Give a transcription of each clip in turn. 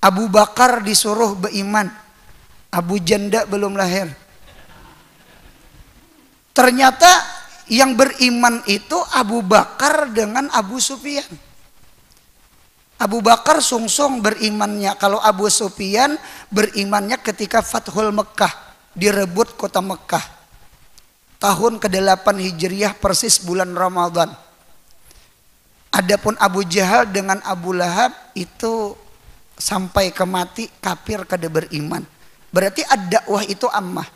Abu Bakar disuruh beriman. Abu Janda belum lahir. Ternyata yang beriman itu Abu Bakar dengan Abu Sufyan. Abu Bakar sungsung berimannya. Kalau Abu Sufyan berimannya ketika Fathul Mekah. Direbut kota Mekah. Tahun ke-8 Hijriah persis bulan Ramadan. Adapun Abu Jahal dengan Abu Lahab itu sampai ke mati kafir kada beriman. Berarti ad-dakwah itu ammah.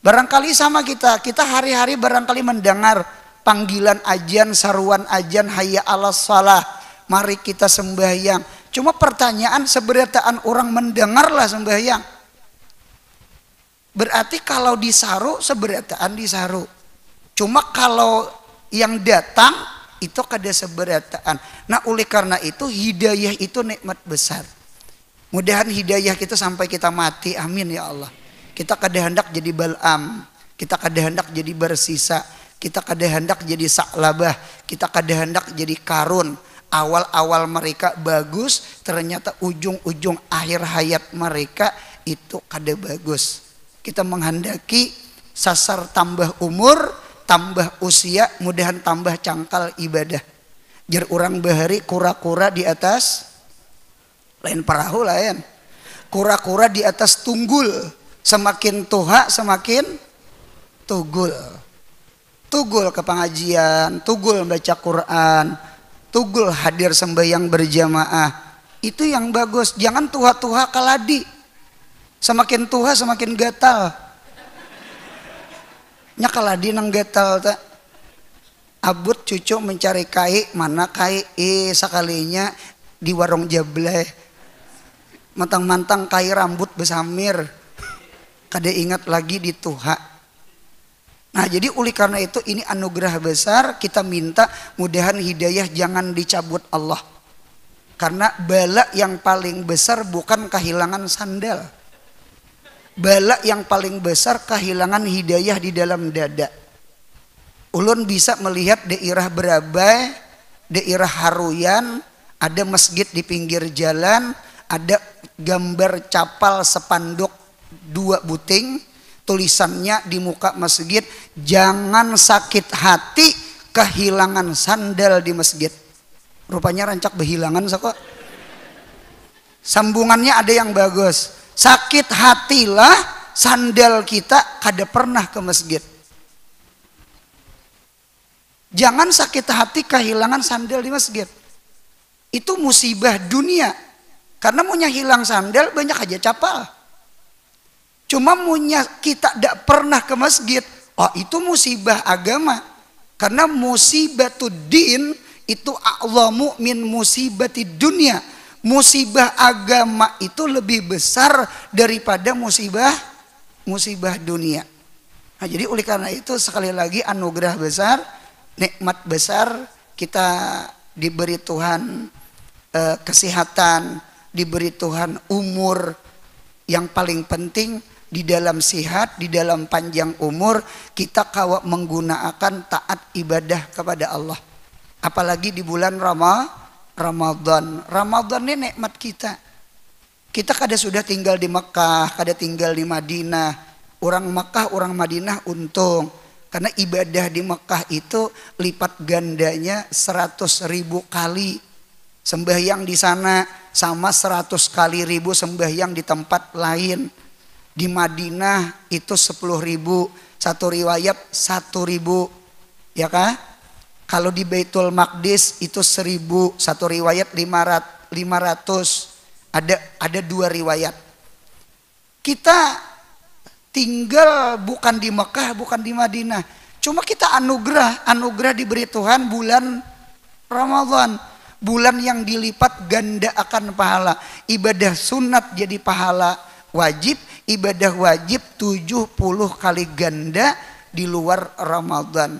Barangkali sama kita, kita hari-hari barangkali mendengar panggilan ajan, saruan ajan, hayya ala salah. Mari kita sembahyang. Cuma pertanyaan seberataan orang mendengarlah sembahyang. Berarti kalau disaru seberataan disaru. Cuma kalau yang datang itu kada seberataan. Nah oleh karena itu hidayah itu nikmat besar. Mudahan hidayah kita sampai kita mati. Amin ya Allah. Kita kada hendak jadi Balam, kita kada hendak jadi bersisa, kita kada hendak jadi saklabah, kita kada hendak jadi karun. Awal-awal mereka bagus, ternyata ujung-ujung akhir hayat mereka itu kada bagus. Kita menghendaki sasar tambah umur, tambah usia, mudahan tambah cangkal ibadah. Jar orang bahari kura-kura di atas lain perahu lain. Kura-kura di atas tunggul Semakin tuha semakin tugul. Tugul ke pengajian, tugul baca Quran, tugul hadir sembahyang berjamaah. Itu yang bagus. Jangan tuha-tuha kaladi. Semakin tuha semakin gatal. Nya kaladi nang gatal tak. Abut cucu mencari kai, mana kai eh sekalinya di warung jableh. Mantang-mantang kai rambut besamir kada ingat lagi di Tuhan. Nah jadi oleh karena itu ini anugerah besar kita minta mudahan hidayah jangan dicabut Allah. Karena bala yang paling besar bukan kehilangan sandal. Bala yang paling besar kehilangan hidayah di dalam dada. Ulun bisa melihat daerah Berabai, daerah Haruyan, ada masjid di pinggir jalan, ada gambar capal sepanduk dua buting tulisannya di muka masjid jangan sakit hati kehilangan sandal di masjid. Rupanya rancak kehilangan kok. Sambungannya ada yang bagus. Sakit hatilah sandal kita kada pernah ke masjid. Jangan sakit hati kehilangan sandal di masjid. Itu musibah dunia karena punya hilang sandal banyak aja capal Cuma punya kita tidak pernah ke masjid. Oh itu musibah agama. Karena musibah din itu Allah min musibati dunia. Musibah agama itu lebih besar daripada musibah musibah dunia. Nah, jadi oleh karena itu sekali lagi anugerah besar, nikmat besar kita diberi Tuhan eh, kesehatan, diberi Tuhan umur yang paling penting di dalam sihat, di dalam panjang umur, kita kawak menggunakan taat ibadah kepada Allah. Apalagi di bulan Rama, Ramadan. Ramadan ini nikmat kita. Kita kada sudah tinggal di Mekah, kada tinggal di Madinah. Orang Mekah, orang Madinah untung. Karena ibadah di Mekah itu lipat gandanya 100 ribu kali. Sembahyang di sana sama 100 kali ribu sembahyang di tempat lain. Di Madinah itu 10 ribu satu riwayat satu ribu ya kah? Kalau di Baitul Maqdis itu seribu satu riwayat 500 ada ada dua riwayat. Kita tinggal bukan di Mekah bukan di Madinah. Cuma kita anugerah anugerah diberi Tuhan bulan Ramadan bulan yang dilipat ganda akan pahala ibadah sunat jadi pahala wajib ibadah wajib 70 kali ganda di luar Ramadan.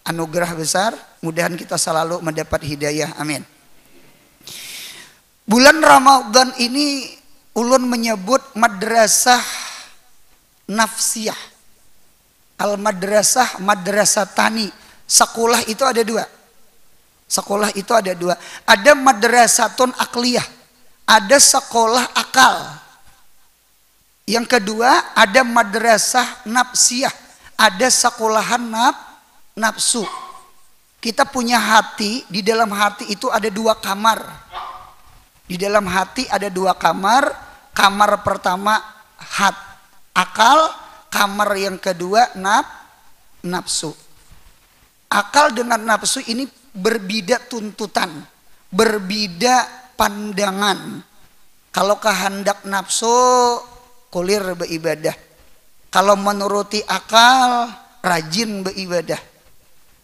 Anugerah besar, mudahan kita selalu mendapat hidayah. Amin. Bulan Ramadan ini ulun menyebut madrasah nafsiyah. Al madrasah madrasah tani. Sekolah itu ada dua. Sekolah itu ada dua. Ada madrasatun akliyah. ada sekolah akal. Yang kedua, ada madrasah nafsiyah, ada sekolahan naf, nafsu. Kita punya hati, di dalam hati itu ada dua kamar. Di dalam hati ada dua kamar, kamar pertama hat akal, kamar yang kedua naf, nafsu. Akal dengan nafsu ini berbeda tuntutan, berbeda pandangan. Kalau kehendak nafsu kulir beribadah. Kalau menuruti akal rajin beribadah.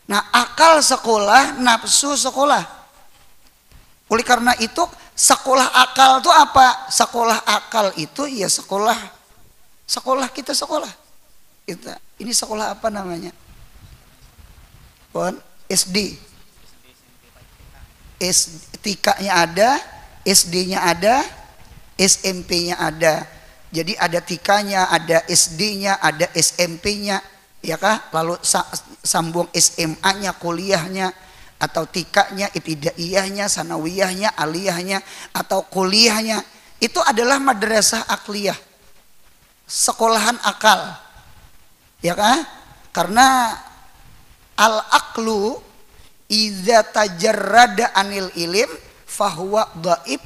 Nah akal sekolah, nafsu sekolah. Oleh karena itu sekolah akal itu apa? Sekolah akal itu ya sekolah sekolah kita sekolah. Ini sekolah apa namanya? Pon SD. S tikanya ada, SD-nya ada, SMP-nya ada. Jadi ada tikanya, ada SD-nya, ada SMP-nya, ya kah? Lalu sambung SMA-nya, kuliahnya, atau tikanya, ibtidaiyahnya, sanawiyahnya, aliyahnya, atau kuliahnya. Itu adalah madrasah akliyah. Sekolahan akal. Ya kah? Karena al-aklu idza tajarrada anil ilim fahuwa dhaib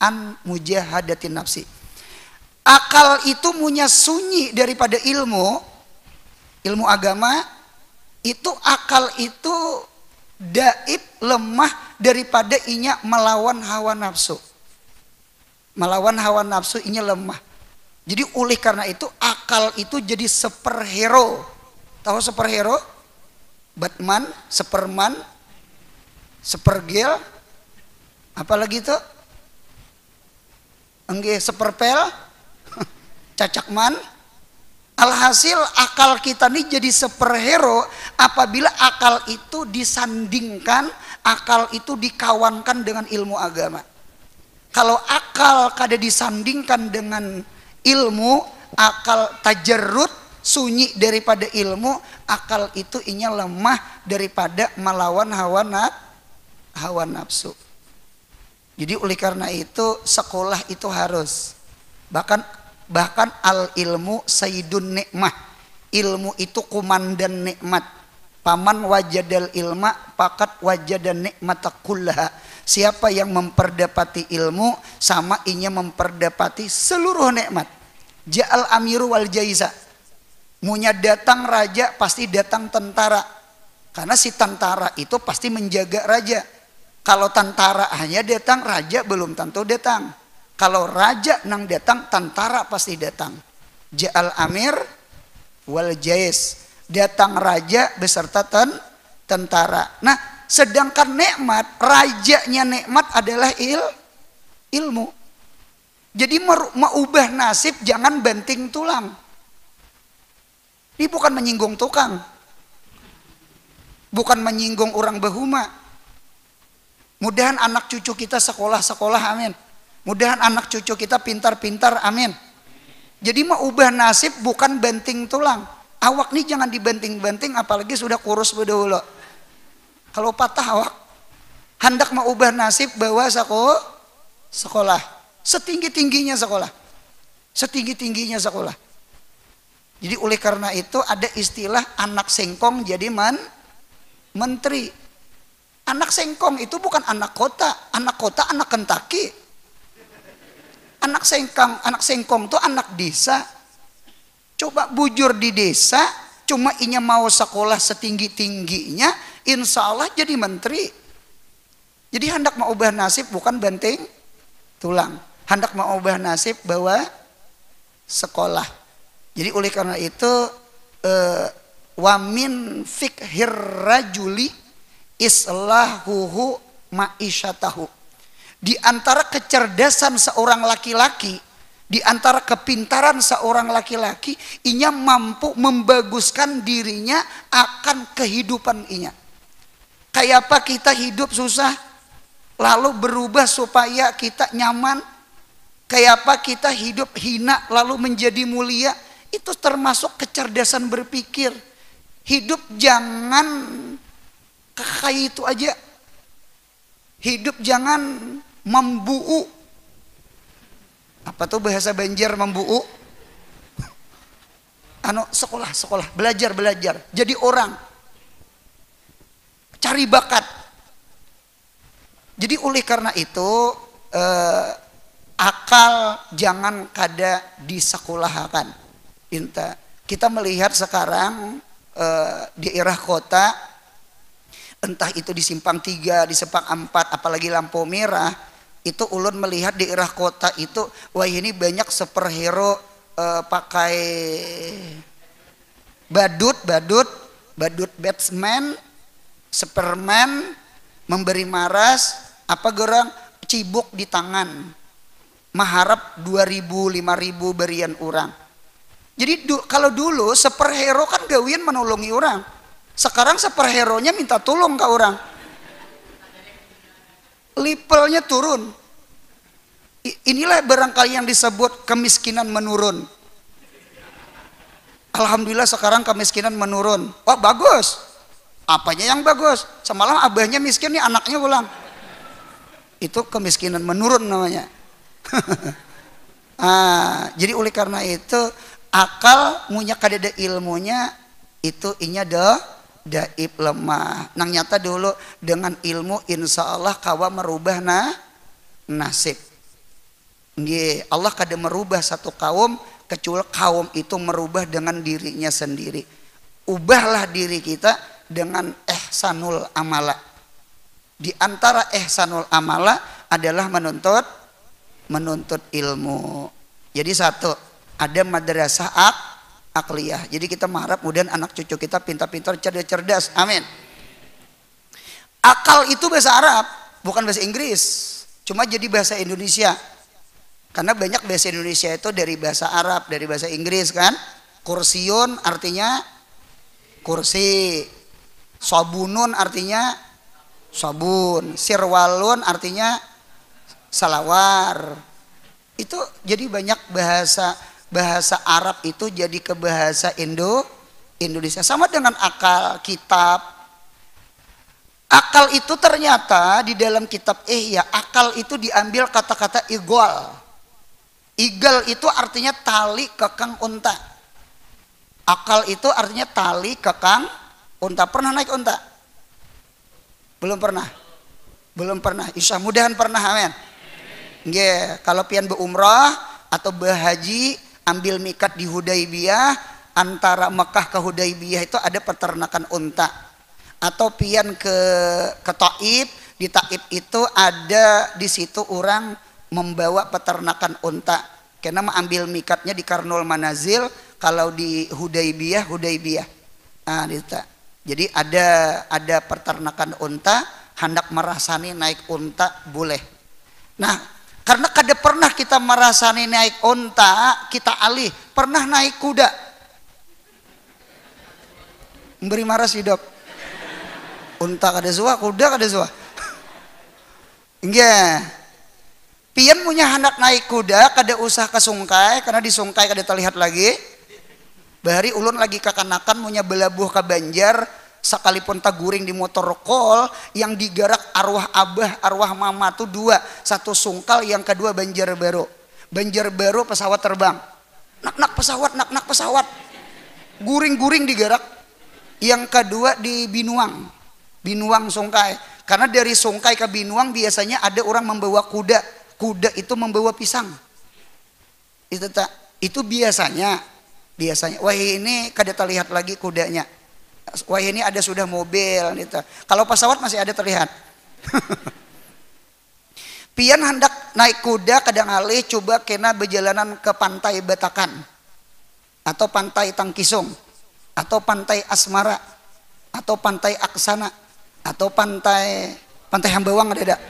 an mujahadatin nafsi. Akal itu punya sunyi daripada ilmu, ilmu agama, itu akal itu daib lemah daripada inya melawan hawa nafsu. Melawan hawa nafsu inya lemah. Jadi oleh karena itu akal itu jadi superhero. Tahu superhero? Batman, Superman, Supergirl, apalagi itu? Enggak, Superpel, Cacakman. Alhasil akal kita ini jadi superhero apabila akal itu disandingkan, akal itu dikawankan dengan ilmu agama. Kalau akal kada disandingkan dengan ilmu, akal tajarrud, sunyi daripada ilmu, akal itu inya lemah daripada melawan hawa na, hawa nafsu. Jadi oleh karena itu sekolah itu harus bahkan bahkan al ilmu sayyidun nikmah. Ilmu itu komandan nikmat. Paman wajadal ilma pakat wajadan nikmat kullaha. Siapa yang memperdapati ilmu sama inya memperdapati seluruh nikmat. Ja'al amiru wal jaisa Munya datang raja pasti datang tentara. Karena si tentara itu pasti menjaga raja. Kalau tentara hanya datang, raja belum tentu datang. Kalau raja nang datang, tentara pasti datang. Ja'al amir wal jais. Datang raja beserta ten, tentara. Nah, sedangkan nikmat, rajanya nikmat adalah il, ilmu. Jadi mau ubah nasib jangan banting tulang. Ini bukan menyinggung tukang. Bukan menyinggung orang behuma. Mudahan anak cucu kita sekolah-sekolah, amin. Mudahan anak cucu kita pintar-pintar, amin. Jadi mau ubah nasib bukan benting tulang. Awak nih jangan dibenting-benting apalagi sudah kurus berdahulu. Kalau patah awak, hendak mau ubah nasib bawa sekolah, sekolah. Setinggi-tingginya sekolah. Setinggi-tingginya sekolah. Jadi oleh karena itu ada istilah anak sengkong jadi man, menteri. Anak sengkong itu bukan anak kota, anak kota anak kentaki. Anak sengkong, anak sengkong itu anak desa. Coba bujur di desa, cuma inya mau sekolah setinggi-tingginya, insya Allah jadi menteri. Jadi hendak mau ubah nasib bukan benteng tulang. Hendak mau ubah nasib bahwa sekolah. Jadi oleh karena itu uh, wamin fikhir rajuli islahuhu ma'isyatahu. Di antara kecerdasan seorang laki-laki, di antara kepintaran seorang laki-laki, inya mampu membaguskan dirinya akan kehidupan inya. Kayak apa kita hidup susah, lalu berubah supaya kita nyaman. Kayak apa kita hidup hina lalu menjadi mulia itu termasuk kecerdasan berpikir. Hidup jangan kayak itu aja. Hidup jangan membuu Apa tuh bahasa Banjar membuu? Anu sekolah, sekolah, belajar, belajar. Jadi orang. Cari bakat. Jadi oleh karena itu eh, akal jangan kada disekolahkan. Inta. Kita melihat sekarang eh, di era kota entah itu di simpang tiga, di simpang empat, apalagi lampu merah, itu ulun melihat di daerah kota itu, wah ini banyak superhero uh, pakai badut, badut, badut batsman, superman, memberi maras, apa gerang cibuk di tangan, mengharap 2000 5000 berian orang. Jadi du, kalau dulu superhero kan gawian menolongi orang. Sekarang superhero-nya minta tolong ke orang. Levelnya turun. Inilah barangkali yang disebut kemiskinan menurun. Alhamdulillah sekarang kemiskinan menurun. Wah bagus. Apanya yang bagus? Semalam abahnya miskin nih anaknya pulang. Itu kemiskinan menurun namanya. ah, jadi oleh karena itu akal punya kadada ilmunya itu inya dah daib lemah. Nang nyata dulu dengan ilmu insya Allah kawa merubah na nasib. Nggih, Allah kada merubah satu kaum kecuali kaum itu merubah dengan dirinya sendiri. Ubahlah diri kita dengan ihsanul amala. Di antara ihsanul amala adalah menuntut menuntut ilmu. Jadi satu, ada madrasah ak akliyah. Jadi kita mengharap kemudian anak cucu kita pintar-pintar, cerdas-cerdas. Amin. Akal itu bahasa Arab, bukan bahasa Inggris. Cuma jadi bahasa Indonesia. Karena banyak bahasa Indonesia itu dari bahasa Arab, dari bahasa Inggris kan. Kursiun artinya kursi. Sabunun artinya sabun. Sirwalun artinya salawar. Itu jadi banyak bahasa bahasa Arab itu jadi ke bahasa Indo Indonesia. Sama dengan akal kitab. Akal itu ternyata di dalam kitab eh ya akal itu diambil kata-kata igal igal itu artinya tali kekang unta. Akal itu artinya tali kekang unta. Pernah naik unta? Belum pernah? Belum pernah. Insya mudahan pernah amin. Yeah. kalau pian berumrah atau berhaji ambil mikat di Hudaibiyah antara Mekah ke Hudaibiyah itu ada peternakan unta. Atau pian ke ke Taib di Taib itu ada di situ orang membawa peternakan unta. Karena mengambil mikatnya di Karnul Manazil kalau di Hudaibiyah Hudaibiyah nah, itu. jadi ada ada peternakan unta hendak merasani naik unta boleh. Nah karena kada pernah kita merasani naik onta, kita alih. Pernah naik kuda. Memberi maras hidup. Unta kada suah, kuda kada suah. Enggak. Pian punya hendak naik kuda, kada usah ke sungkai, karena di sungkai kada terlihat lagi. Bahari ulun lagi kakanakan punya belabuh ke banjar, sekalipun taguring di motor kol yang digarak arwah abah arwah mama tuh dua. Satu sungkal yang kedua banjar baru. Banjar baru pesawat terbang. Nak nak pesawat nak nak pesawat. Guring guring digarak yang kedua di binuang. Binuang sungkai. Karena dari sungkai ke binuang biasanya ada orang membawa kuda. Kuda itu membawa pisang. Itu tak? Itu biasanya. Biasanya. Wah ini kada terlihat lagi kudanya wah ini ada sudah mobil gitu. Kalau pesawat masih ada terlihat. Pian hendak naik kuda kadang alih coba kena berjalanan ke pantai Batakan atau pantai Tangkisung. Atau pantai Asmara. Atau pantai Aksana. Atau pantai pantai Hambawang ada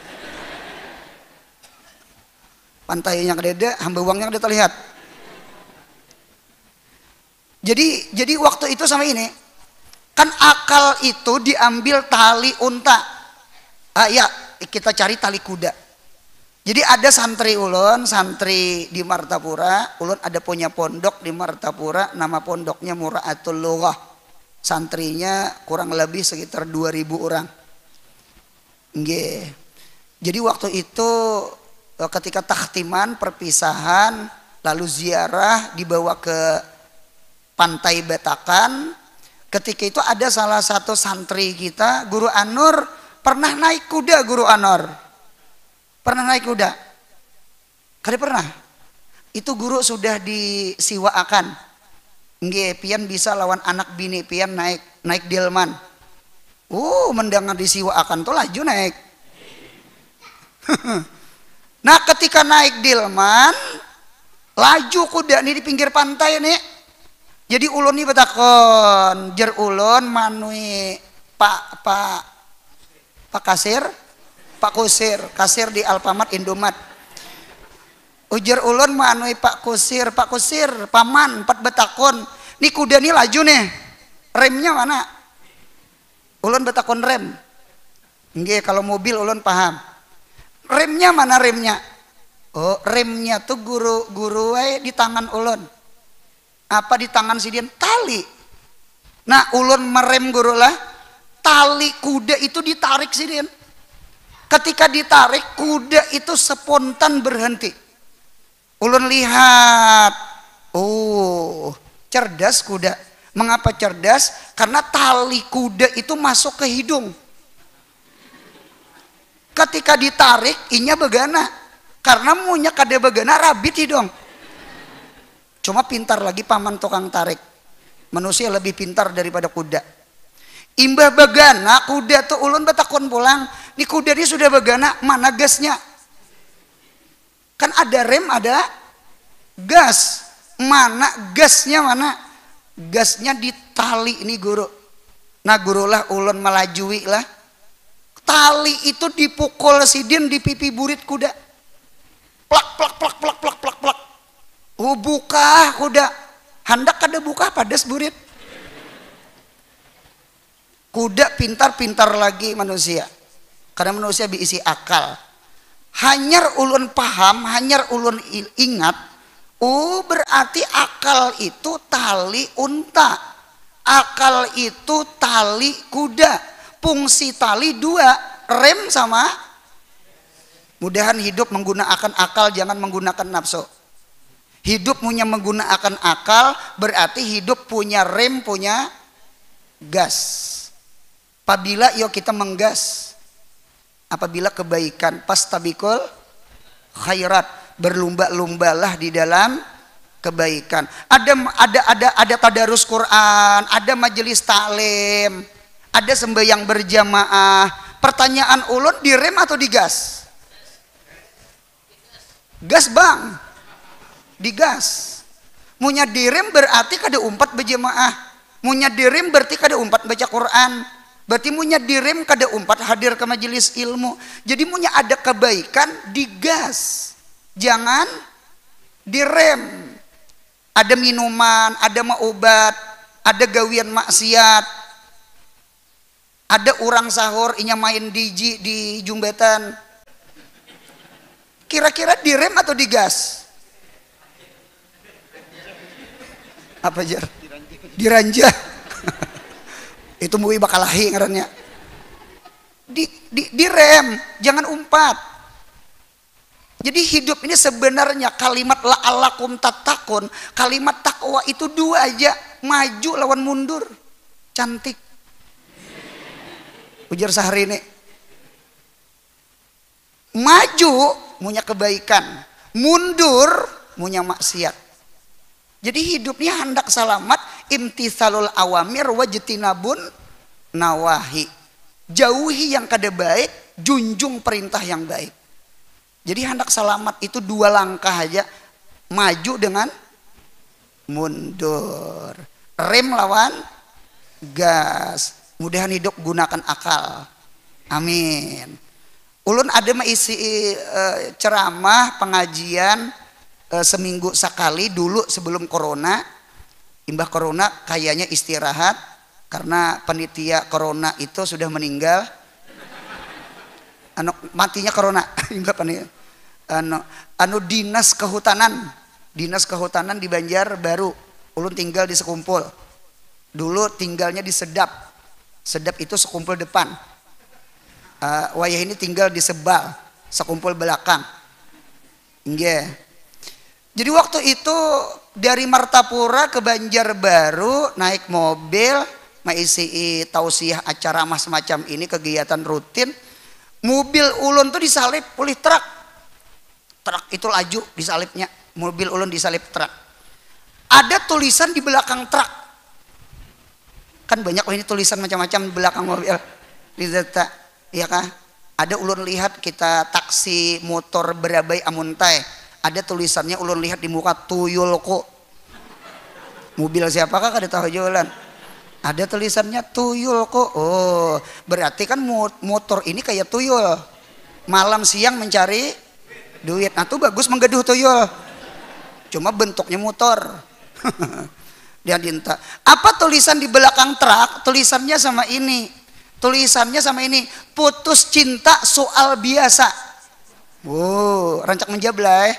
pantai yang ada ada. Hambawangnya ada terlihat. Jadi jadi waktu itu sama ini Kan akal itu diambil tali unta. Ah, ya, kita cari tali kuda. Jadi ada santri ulun, santri di Martapura, ulun ada punya pondok di Martapura, nama pondoknya Muraatul Lughah. Santrinya kurang lebih sekitar 2000 orang. Nggih. Jadi waktu itu eh, ketika takhtiman perpisahan lalu ziarah dibawa ke pantai Betakan ketika itu ada salah satu santri kita guru Anur pernah naik kuda guru Anur pernah naik kuda kali pernah itu guru sudah disiwaakan Nggih, pian bisa lawan anak bini pian naik naik delman. Uh, mendengar disiwa akan tuh laju naik. nah, ketika naik delman, laju kuda nih di pinggir pantai nih. Jadi ulun nih betakon, jer ulun manui Pak Pak Pak Kasir, Pak Kusir, kasir di Alfamart Indomat. Ujar ulun manui Pak Kusir, Pak Kusir, paman, empat betakon. Nih kuda nih laju nih. Remnya mana? Ulun betakon rem. Nggih, kalau mobil ulun paham. Remnya mana remnya? Oh, remnya tuh guru guru di tangan ulun. Apa di tangan si Dian? Tali. Nah, ulun merem guru lah. Tali kuda itu ditarik si Dian. Ketika ditarik, kuda itu spontan berhenti Ulun lihat, oh cerdas kuda. Mengapa cerdas? Karena tali kuda itu masuk ke hidung. Ketika ditarik, inya begana. Karena munya kada begana rabit hidung. Cuma pintar lagi paman tukang tarik. Manusia lebih pintar daripada kuda. Imbah begana, kuda tuh ulun betakon pulang. Ini kuda ini sudah begana, mana gasnya? Kan ada rem, ada gas. Mana gasnya mana? Gasnya di tali ini guru. Nah gurulah ulun melajui lah. Tali itu dipukul sidin di pipi burit kuda. Plak plak plak plak plak plak plak. Buka kuda. Hendak kada buka padas burit. Kuda pintar-pintar lagi manusia. Karena manusia diisi akal hanyar ulun paham, hanyar ulun ingat, oh berarti akal itu tali unta. Akal itu tali kuda. Fungsi tali dua, rem sama mudahan hidup menggunakan akal jangan menggunakan nafsu. Hidup punya menggunakan akal berarti hidup punya rem, punya gas. Apabila yuk kita menggas, apabila kebaikan. Pastabikul khairat. Berlumba-lumbalah di dalam kebaikan. Ada ada ada ada tadarus Quran ada majelis taklim ada sembahyang berjamaah. Pertanyaan ulun direm atau digas gas bang digas munya direm berarti kada umpat berjamaah munya direm berarti kada umpat baca Quran Berarti munya direm kada umpat hadir ke majelis ilmu. Jadi munya ada kebaikan digas. Jangan direm. Ada minuman, ada obat, ada gawian maksiat. Ada orang sahur inya main diji di jumbetan. Kira-kira direm atau digas? Apa jar? Diranja. itu mui bakal lahi ngarannya. Di, di, rem jangan umpat. Jadi hidup ini sebenarnya kalimat la alakum tatakun kalimat takwa itu dua aja maju lawan mundur. Cantik. Ujar sehari ini. Maju punya kebaikan. Mundur punya maksiat jadi hidupnya hendak selamat imtisalul awamir wajtinabun nawahi. Jauhi yang kada baik, junjung perintah yang baik. Jadi hendak selamat itu dua langkah aja. Maju dengan mundur. Rem lawan gas. Mudahan hidup gunakan akal. Amin. Ulun ada isi e, ceramah pengajian e, seminggu sekali dulu sebelum corona imbah corona kayaknya istirahat karena penitia corona itu sudah meninggal. Anu matinya corona imbah panitia anu, anu dinas kehutanan dinas kehutanan di Banjar baru ulun tinggal di sekumpul. Dulu tinggalnya di sedap sedap itu sekumpul depan. Uh, wayah ini tinggal di sebal sekumpul belakang. Iya. Jadi waktu itu dari Martapura ke Banjarbaru naik mobil maisi tausiah acara mas semacam ini kegiatan rutin mobil ulun tuh disalip oleh truk. Truk itu laju disalipnya mobil ulun disalip truk. Ada tulisan di belakang truk. Kan banyak oh ini tulisan macam-macam di belakang mobil. Lizata ya kah? Ada ulun lihat kita taksi motor berabai amuntai ada tulisannya ulun lihat di muka tuyul kok mobil siapakah kada tahu jualan ada tulisannya tuyul kok oh berarti kan motor ini kayak tuyul. Malam siang mencari duit. Nah tuh bagus menggeduh tuyul. Cuma bentuknya motor. Dia dinta apa tulisan di belakang truk? Tulisannya sama ini. Tulisannya sama ini. Putus cinta soal biasa. Wow, rancak menjablay.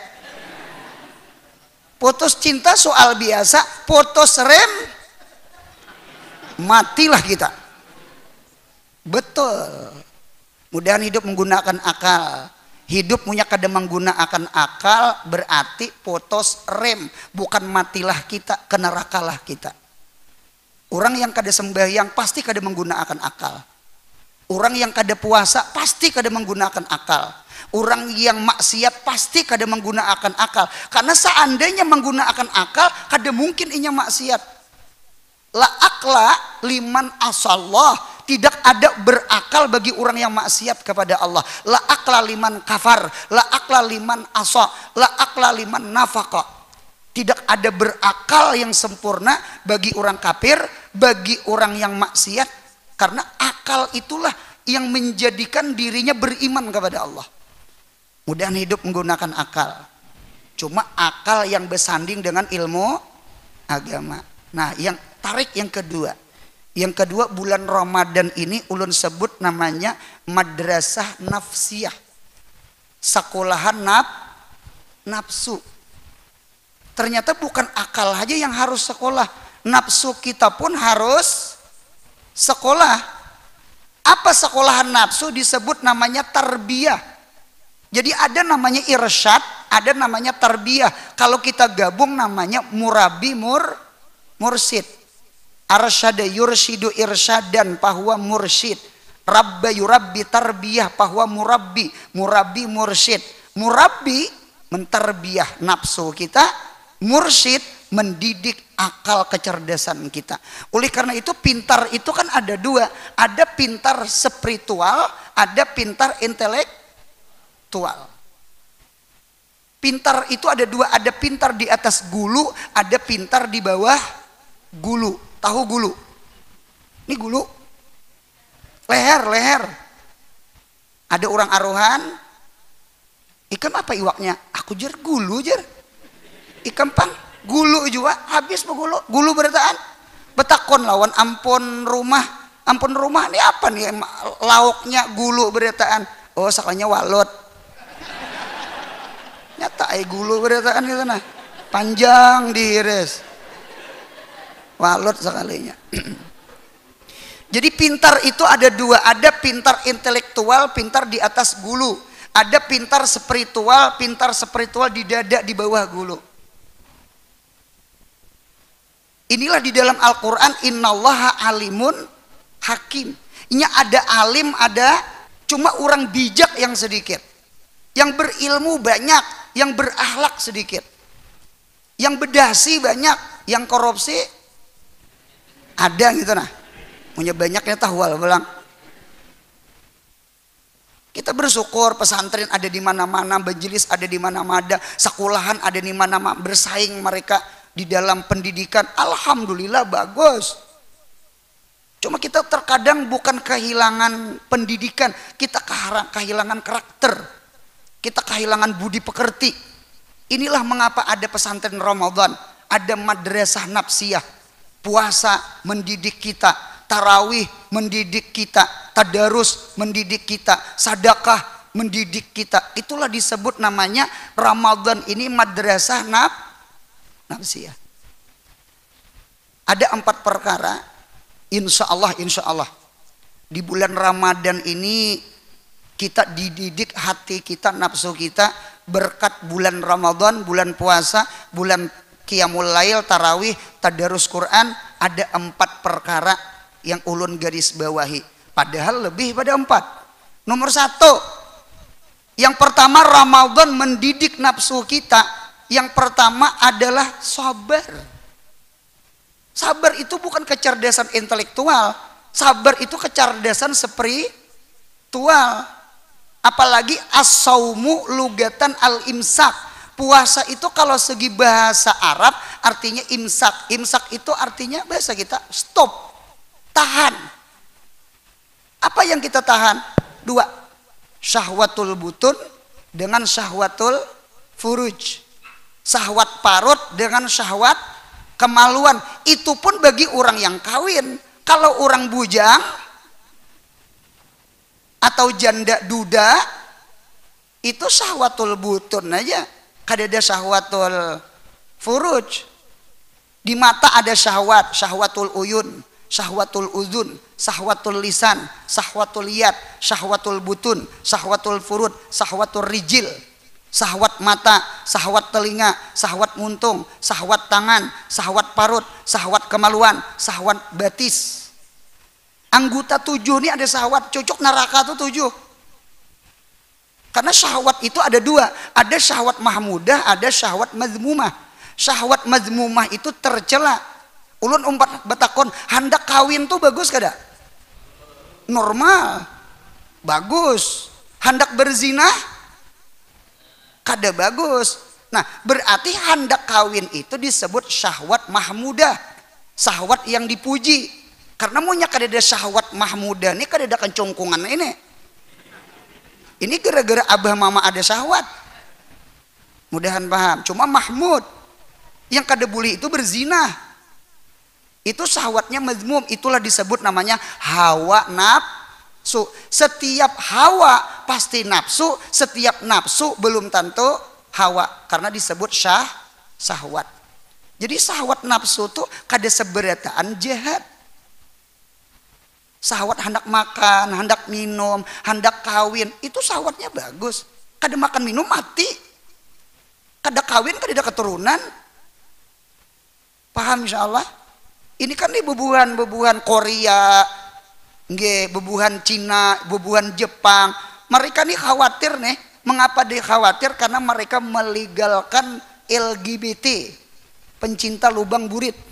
Putus cinta soal biasa, putus rem, matilah kita. Betul. Mudahan hidup menggunakan akal. Hidup punya kada menggunakan akal berarti putus rem. Bukan matilah kita, ke nerakalah kita. Orang yang kada sembahyang pasti kada menggunakan akal. Orang yang kada puasa pasti kada menggunakan akal Orang yang maksiat pasti kada menggunakan akal. Karena seandainya menggunakan akal, kada mungkin inya maksiat. La akla liman asallah. Tidak ada berakal bagi orang yang maksiat kepada Allah. La akla liman kafar. La akla liman asa. La akla liman nafaka. Tidak ada berakal yang sempurna bagi orang kafir, bagi orang yang maksiat. Karena akal itulah yang menjadikan dirinya beriman kepada Allah. Mudah hidup menggunakan akal. Cuma akal yang bersanding dengan ilmu agama. Nah, yang tarik yang kedua. Yang kedua bulan Ramadan ini ulun sebut namanya madrasah nafsiyah. Sekolahan naf, nafsu. Ternyata bukan akal aja yang harus sekolah. Nafsu kita pun harus sekolah. Apa sekolahan nafsu disebut namanya tarbiyah jadi ada namanya irsyad, ada namanya tarbiyah. Kalau kita gabung namanya murabi mur mursid. Arsyada yurshidu irsyadan bahwa mursyid. Rabba yurabbi tarbiyah bahwa murabbi. Murabi mursyid. Murabi mentarbiyah nafsu kita. Mursyid mendidik akal kecerdasan kita. Oleh karena itu pintar itu kan ada dua. Ada pintar spiritual, ada pintar intelek intelektual. Pintar itu ada dua, ada pintar di atas gulu, ada pintar di bawah gulu. Tahu gulu? Ini gulu. Leher, leher. Ada orang arohan. Ikan apa iwaknya? Aku jer gulu jer. Ikan pang gulu juga habis gulu. Gulu bertaan. Betakon lawan ampun rumah. Ampun rumah ini apa nih lauknya gulu berdataan. Oh sakanya walot nyata ay gulu berataan gitu nah panjang diiris walut sekalinya. Jadi pintar itu ada dua. Ada pintar intelektual pintar di atas gulu. Ada pintar spiritual pintar spiritual di dada di bawah gulu. Inilah di dalam Al-Quran innallaha alimun hakim. Ini ada alim ada cuma orang bijak yang sedikit. Yang berilmu banyak yang berakhlak sedikit yang bedasi banyak yang korupsi ada gitu nah punya banyaknya tahwal bilang kita bersyukur pesantren ada di mana-mana, majelis ada di mana-mana, sekolahan ada di mana-mana, bersaing mereka di dalam pendidikan. Alhamdulillah bagus. Cuma kita terkadang bukan kehilangan pendidikan, kita kehilangan karakter. Kita kehilangan budi pekerti. Inilah mengapa ada pesantren Ramadan, ada madrasah nafsiyah. Puasa mendidik kita, tarawih mendidik kita, tadarus mendidik kita, sadakah mendidik kita. Itulah disebut namanya Ramadan ini madrasah naf nafsiyah. Ada empat perkara, insya Allah, insya Allah. Di bulan Ramadan ini kita dididik hati kita, nafsu kita berkat bulan Ramadan, bulan puasa, bulan Qiyamul Lail, Tarawih, Tadarus Quran, ada empat perkara yang ulun garis bawahi. Padahal lebih pada empat. Nomor satu, yang pertama Ramadan mendidik nafsu kita. Yang pertama adalah sabar. Sabar itu bukan kecerdasan intelektual. Sabar itu kecerdasan spiritual. Apalagi as-saumu lugatan al-imsak. Puasa itu kalau segi bahasa Arab artinya imsak. Imsak itu artinya bahasa kita stop. Tahan. Apa yang kita tahan? Dua. Syahwatul butun dengan syahwatul furuj. Syahwat parut dengan syahwat kemaluan. Itu pun bagi orang yang kawin. Kalau orang bujang atau janda duda itu syahwatul butun aja. Kadada syahwatul furuj. Di mata ada syahwat, syahwatul uyun, syahwatul uzun, syahwatul lisan, syahwatul liat, syahwatul butun, syahwatul furud, syahwatul rijil sahwat mata, sahwat telinga, sahwat muntung, sahwat tangan, sahwat parut, sahwat kemaluan, sahwat batis. Anggota tujuh ini ada sahwat, cocok neraka tuh tujuh. Karena syahwat itu ada dua, ada syahwat mahmudah, ada syahwat mazmumah. Syahwat mazmumah itu tercela. Ulun umpat batakon, hendak kawin tuh bagus kada? Normal, bagus. Hendak berzina, kada bagus. Nah, berarti hendak kawin itu disebut syahwat mahmudah. Syahwat yang dipuji. Karena munya kada ada syahwat mahmudah ini kada ada kencungkungan ini. Ini gara-gara abah mama ada syahwat. Mudahan paham. Cuma Mahmud yang kada boleh itu berzina. Itu syahwatnya mazmum, itulah disebut namanya hawa nafsu. Setiap hawa pasti nafsu, setiap nafsu belum tentu hawa karena disebut syah sahwat. Jadi sahwat nafsu tuh kada seberataan jahat. Sahwat hendak makan, hendak minum, hendak kawin, itu sahwatnya bagus. Kada makan minum mati. Kada kawin kada ada keturunan. Paham insya Allah? Ini kan nih bebuhan-bebuhan Korea, nge, bebuhan Cina, bebuhan Jepang, mereka nih khawatir nih. Mengapa dia khawatir? Karena mereka melegalkan LGBT. Pencinta lubang burit.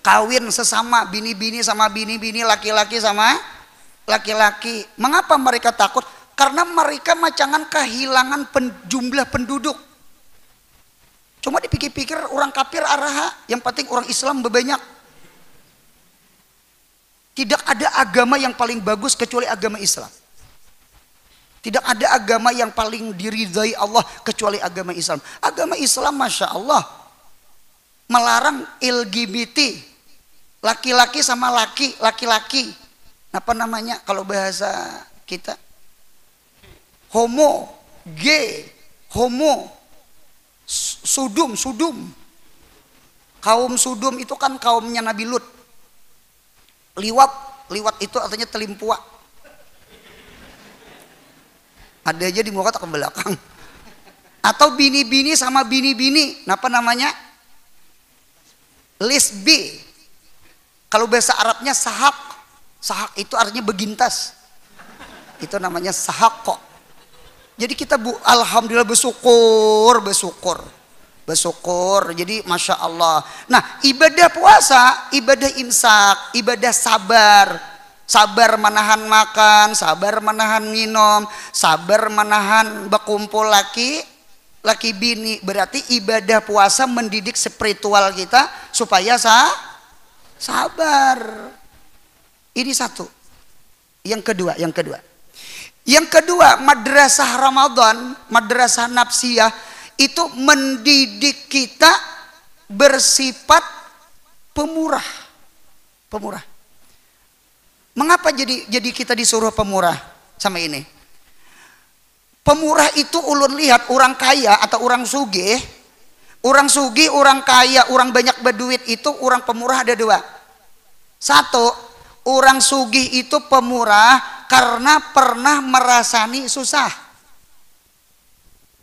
Kawin sesama bini-bini sama bini-bini, laki-laki sama laki-laki. Mengapa mereka takut? Karena mereka macangan kehilangan pen, jumlah penduduk. Cuma dipikir-pikir orang kafir araha, yang penting orang Islam berbanyak. Tidak ada agama yang paling bagus kecuali agama Islam. Tidak ada agama yang paling diridhai Allah kecuali agama Islam. Agama Islam Masya Allah melarang LGBT. Laki-laki sama laki, laki-laki. Apa namanya kalau bahasa kita? Homo, gay, homo, sudum, sudum. Kaum sudum itu kan kaumnya Nabi Lut. Liwat, liwat itu artinya telimpuak ada aja di muka ke belakang atau bini-bini sama bini-bini apa namanya lesbi kalau bahasa Arabnya sahak sahak itu artinya begintas. Itu namanya sahak kok. Jadi kita bu alhamdulillah bersyukur bersyukur bersyukur. Jadi masya Allah. Nah ibadah puasa ibadah imsak ibadah sabar. Sabar menahan makan, sabar menahan minum, sabar menahan berkumpul laki, laki bini. Berarti ibadah puasa mendidik spiritual kita supaya sah, sabar. Ini satu. Yang kedua, yang kedua. Yang kedua, madrasah Ramadan, madrasah nafsiyah itu mendidik kita bersifat pemurah. Pemurah. Mengapa jadi jadi kita disuruh pemurah sama ini? Pemurah itu ulun lihat orang kaya atau orang sugih, orang sugih, orang kaya, orang banyak berduit itu orang pemurah ada dua. Satu, orang sugih itu pemurah karena pernah merasani susah.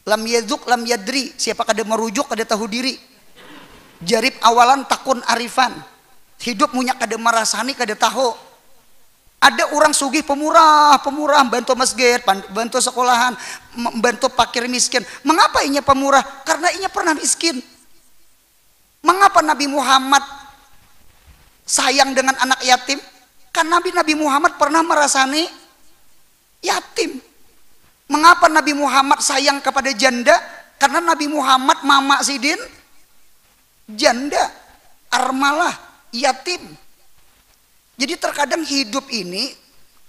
lam yadzuk lam yadri siapa kada merujuk kada tahu diri jarib awalan takun arifan hidup punya kada merasani kada tahu ada orang sugih pemurah pemurah bantu masjid bantu sekolahan bantu pakir miskin. Mengapa inya pemurah? Karena inya pernah miskin. Mengapa Nabi Muhammad sayang dengan anak yatim? Kan Nabi Nabi Muhammad pernah merasani yatim. Mengapa Nabi Muhammad sayang kepada janda? Karena Nabi Muhammad mama sidin janda armalah yatim. Jadi terkadang hidup ini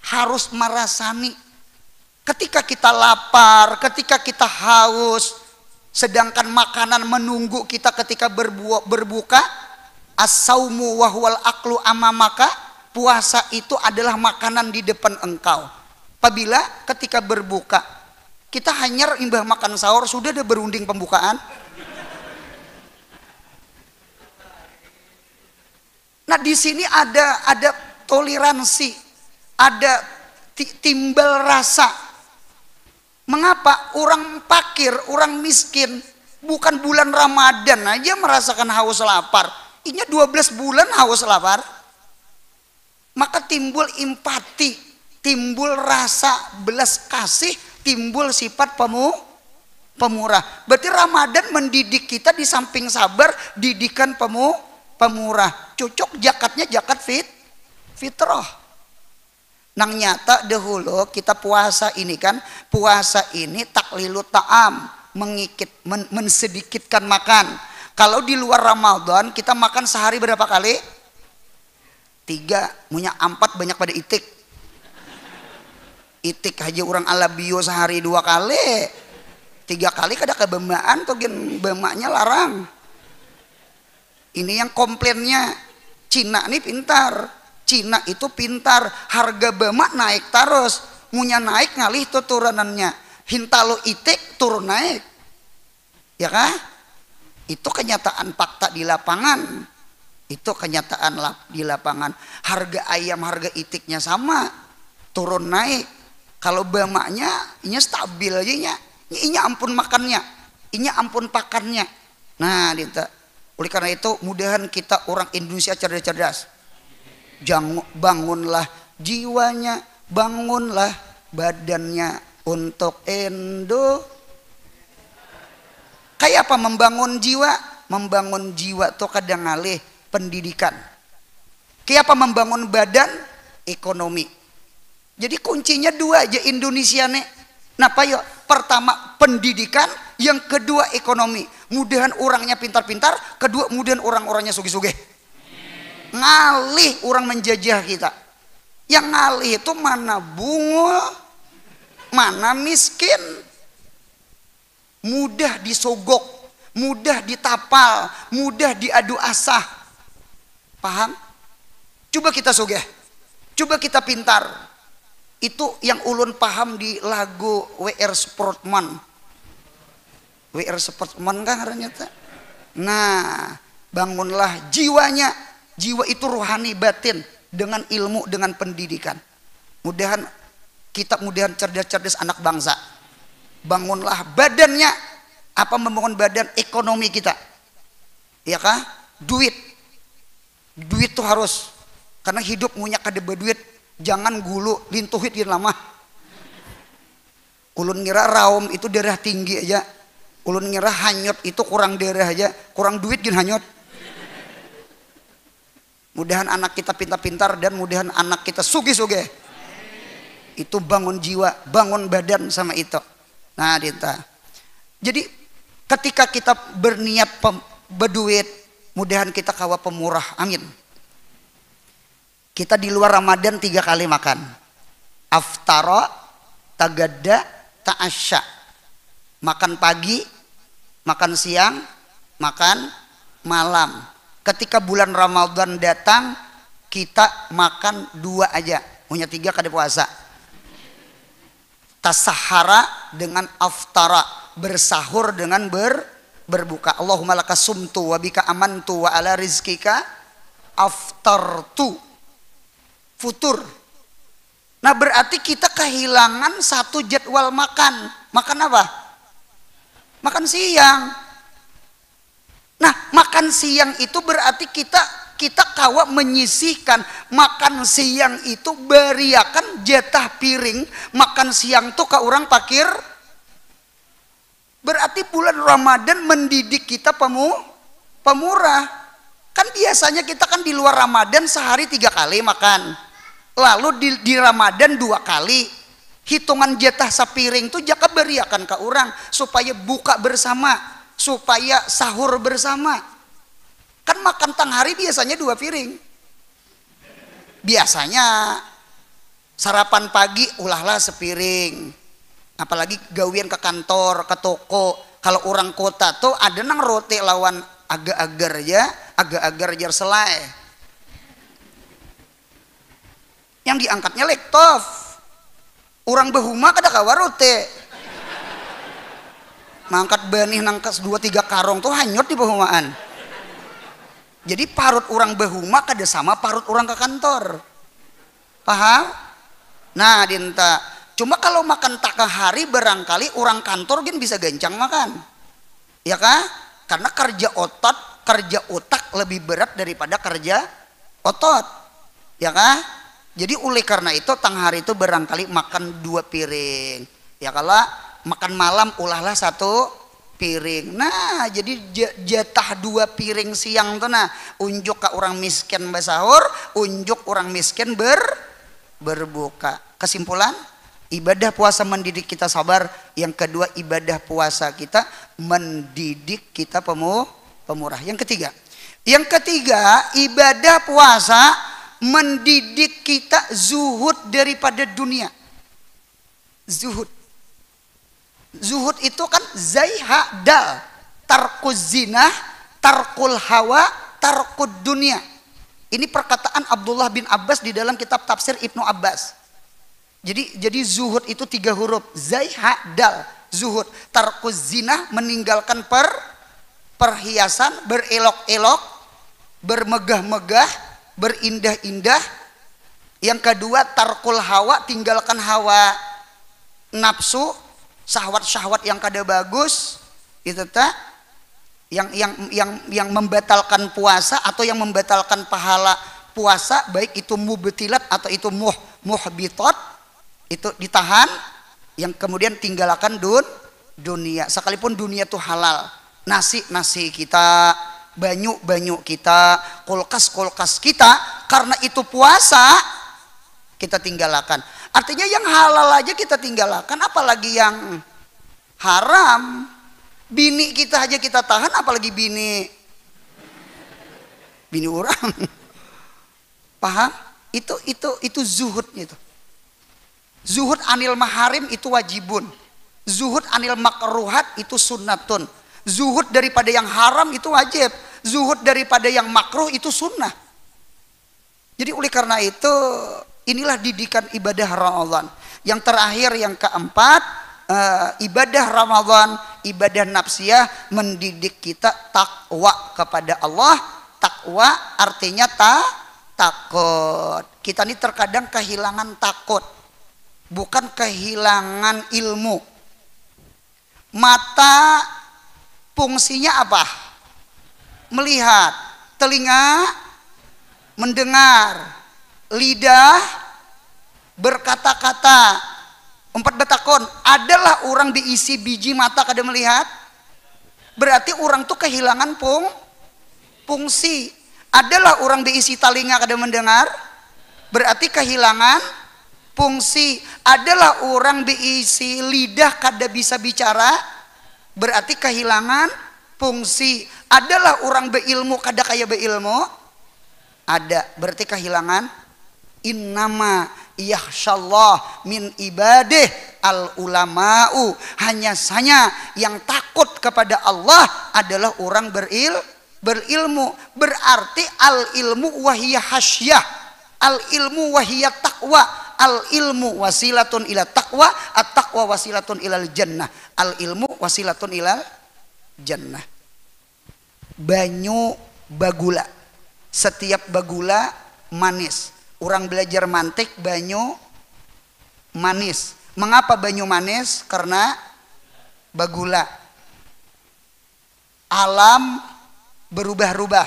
harus merasani ketika kita lapar, ketika kita haus, sedangkan makanan menunggu kita ketika berbuka, berbuka as-saumu wahwal aklu amamaka, puasa itu adalah makanan di depan engkau. Apabila ketika berbuka kita hanya imbah makan sahur sudah ada berunding pembukaan, Nah di sini ada ada toleransi, ada timbal rasa. Mengapa orang pakir, orang miskin, bukan bulan Ramadan aja merasakan haus lapar. Inya 12 bulan haus lapar. Maka timbul empati, timbul rasa belas kasih, timbul sifat pemu, pemurah. Berarti Ramadan mendidik kita di samping sabar, didikan pemu, pemurah. Cocok jakatnya jakat fit fitrah nang nyata dahulu kita puasa ini kan puasa ini taklilu ta'am mengikit men, mensedikitkan makan. Kalau di luar Ramadan kita makan sehari berapa kali? Tiga. Punya empat banyak pada itik. Itik aja orang ala bio sehari dua kali. Tiga kali kada kebemaan tuh gen bemaknya larang ini yang komplainnya Cina ini pintar. Cina itu pintar. Harga bemak naik terus. Munya naik ngalih tuh turunannya. Hintalo itik turun naik. Ya kah? Itu kenyataan fakta di lapangan. Itu kenyataan di lapangan. Harga ayam, harga itiknya sama. Turun naik. Kalau bemaknya, ini stabil aja. Ini ampun makannya. Ini ampun pakannya. Nah, dinta oleh karena itu mudahan kita orang Indonesia cerdas-cerdas. Bangunlah jiwanya, bangunlah badannya untuk Indo. Kayak apa membangun jiwa? Membangun jiwa itu kadang ngalih pendidikan. Kayak apa membangun badan? Ekonomi. Jadi kuncinya dua aja Indonesia nih. Nah, yuk? Pertama pendidikan, yang kedua ekonomi. Mudahan orangnya pintar-pintar kedua mudahan orang-orangnya sugih-sugih. Ngalih orang menjajah kita. Yang ngalih itu mana bunga mana miskin. Mudah disogok mudah ditapal mudah diadu asah. Paham? Coba kita sugih. Coba kita pintar. Itu yang ulun paham di lagu WR Sportman WR Sportman kan ternyata. Nah, bangunlah jiwanya. Jiwa itu rohani batin dengan ilmu, dengan pendidikan. Mudahan kita mudahan cerdas-cerdas anak bangsa. Bangunlah badannya. Apa membangun badan ekonomi kita? Ya kah? Duit. Duit tuh harus. Karena hidup punya kada duit. Jangan gulu, lintuhit lama. Ulun ngira raum itu darah tinggi aja ulun ngira hanyut itu kurang darah aja kurang duit gin hanyut. Mudahan anak kita pintar-pintar dan mudahan anak kita sugi-sugi itu bangun jiwa bangun badan sama itu. Nah Dinta jadi ketika kita berniat berduit mudahan kita kawa pemurah. Amin. Kita di luar Ramadan tiga kali makan. Aftara tagada ta'asya. Makan pagi makan siang, makan malam. Ketika bulan Ramadan datang, kita makan dua aja, punya tiga kada puasa. Tasahara dengan aftara, bersahur dengan ber berbuka. Allahumma laka sumtu wa bika amantu wa ala rizkika aftartu. Futur. Nah berarti kita kehilangan satu jadwal makan. Makan apa? Makan siang. Nah, makan siang itu berarti kita kita kawa menyisihkan. Makan siang itu beriakan jatah piring. Makan siang tuh ke orang pakir. Berarti bulan Ramadan mendidik kita pemu pemurah. Kan biasanya kita kan di luar Ramadan sehari tiga kali makan. Lalu di, di Ramadan dua kali hitungan jatah sapiring tuh jaka beriakan ke orang supaya buka bersama supaya sahur bersama Kan makan tang hari biasanya dua piring. Biasanya sarapan pagi ulahlah sepiring. Apalagi gawian ke kantor, ke toko. Kalau orang kota tuh ada nang roti lawan agak-agar ya, agak-agar jar selai. Yang diangkatnya lektof. Orang behuma kada kawa roti. Mangkat benih nangkas dua tiga karong tuh hanyut di behumaan jadi parut orang behuma kada sama parut orang ke kantor. Paham? Nah, dinta. Cuma kalau makan tak hari barangkali orang kantor gin bisa gencang makan. Ya kah? Karena kerja otot, kerja otak lebih berat daripada kerja otot. Ya kah? Jadi oleh karena itu tang hari itu barangkali makan dua piring. Ya kalau makan malam ulahlah satu piring. Nah, jadi jatah dua piring siang tuh nah unjuk ke orang miskin bersahur, unjuk orang miskin ber berbuka. Kesimpulan, ibadah puasa mendidik kita sabar. Yang kedua, ibadah puasa kita mendidik kita pemu pemurah. Yang ketiga, yang ketiga, ibadah puasa mendidik kita zuhud daripada dunia. Zuhud Zuhud itu kan zaiha dal. Tarkuz zina, tarkul hawa, tarkud dunia. Ini perkataan Abdullah bin Abbas di dalam kitab tafsir Ibnu Abbas. Jadi jadi zuhud itu tiga huruf. Zaiha dal. Zuhud. Tarkuz zina meninggalkan per perhiasan, berelok-elok, bermegah-megah, berindah-indah. Yang kedua tarkul hawa, tinggalkan hawa. Nafsu, syahwat-syahwat yang kada bagus. Itu tak yang yang yang yang membatalkan puasa atau yang membatalkan pahala puasa baik itu mubtilat atau itu muh muhbitat itu ditahan. Yang kemudian tinggalkan dun dunia. Sekalipun dunia itu halal. Nasi nasi kita banyu banyu kita kulkas kulkas kita karena itu puasa kita tinggalkan Artinya yang halal aja kita tinggalkan, apalagi yang haram. Bini kita aja kita tahan, apalagi bini bini orang. Paham? Itu itu itu zuhudnya itu. Zuhud anil maharim itu wajibun. Zuhud anil makruhat itu sunnatun. Zuhud daripada yang haram itu wajib. Zuhud daripada yang makruh itu sunnah. Jadi oleh karena itu Inilah didikan ibadah Ramadan. Yang terakhir yang keempat uh, ibadah Ramadan, ibadah nafsiyah mendidik kita takwa kepada Allah. Takwa artinya tak takut. Kita ini terkadang kehilangan takut. Bukan kehilangan ilmu. Mata fungsinya apa? Melihat, telinga mendengar, lidah berkata-kata empat betakon adalah orang diisi biji mata kada melihat? Berarti orang tuh kehilangan pung fungsi. Adalah orang diisi talinga kada mendengar? Berarti kehilangan fungsi. Adalah orang diisi lidah kada bisa bicara? Berarti kehilangan fungsi adalah orang beilmu kada kaya beilmu? Ada berarti kehilangan? Innama yakhsyallah min ibadih al ulama'u hanya saja yang takut kepada Allah adalah orang beril berilmu. Berarti al ilmu wahiyah hasyah. Al ilmu wahiyah takwa al ilmu wasilatun ila takwa at takwa wasilatun ilal jannah. Al ilmu wasilatun ilal jannah banyu bagula. Setiap bagula manis. Orang belajar mantik banyu manis. Mengapa banyu manis? Karena bagula. alam berubah-ubah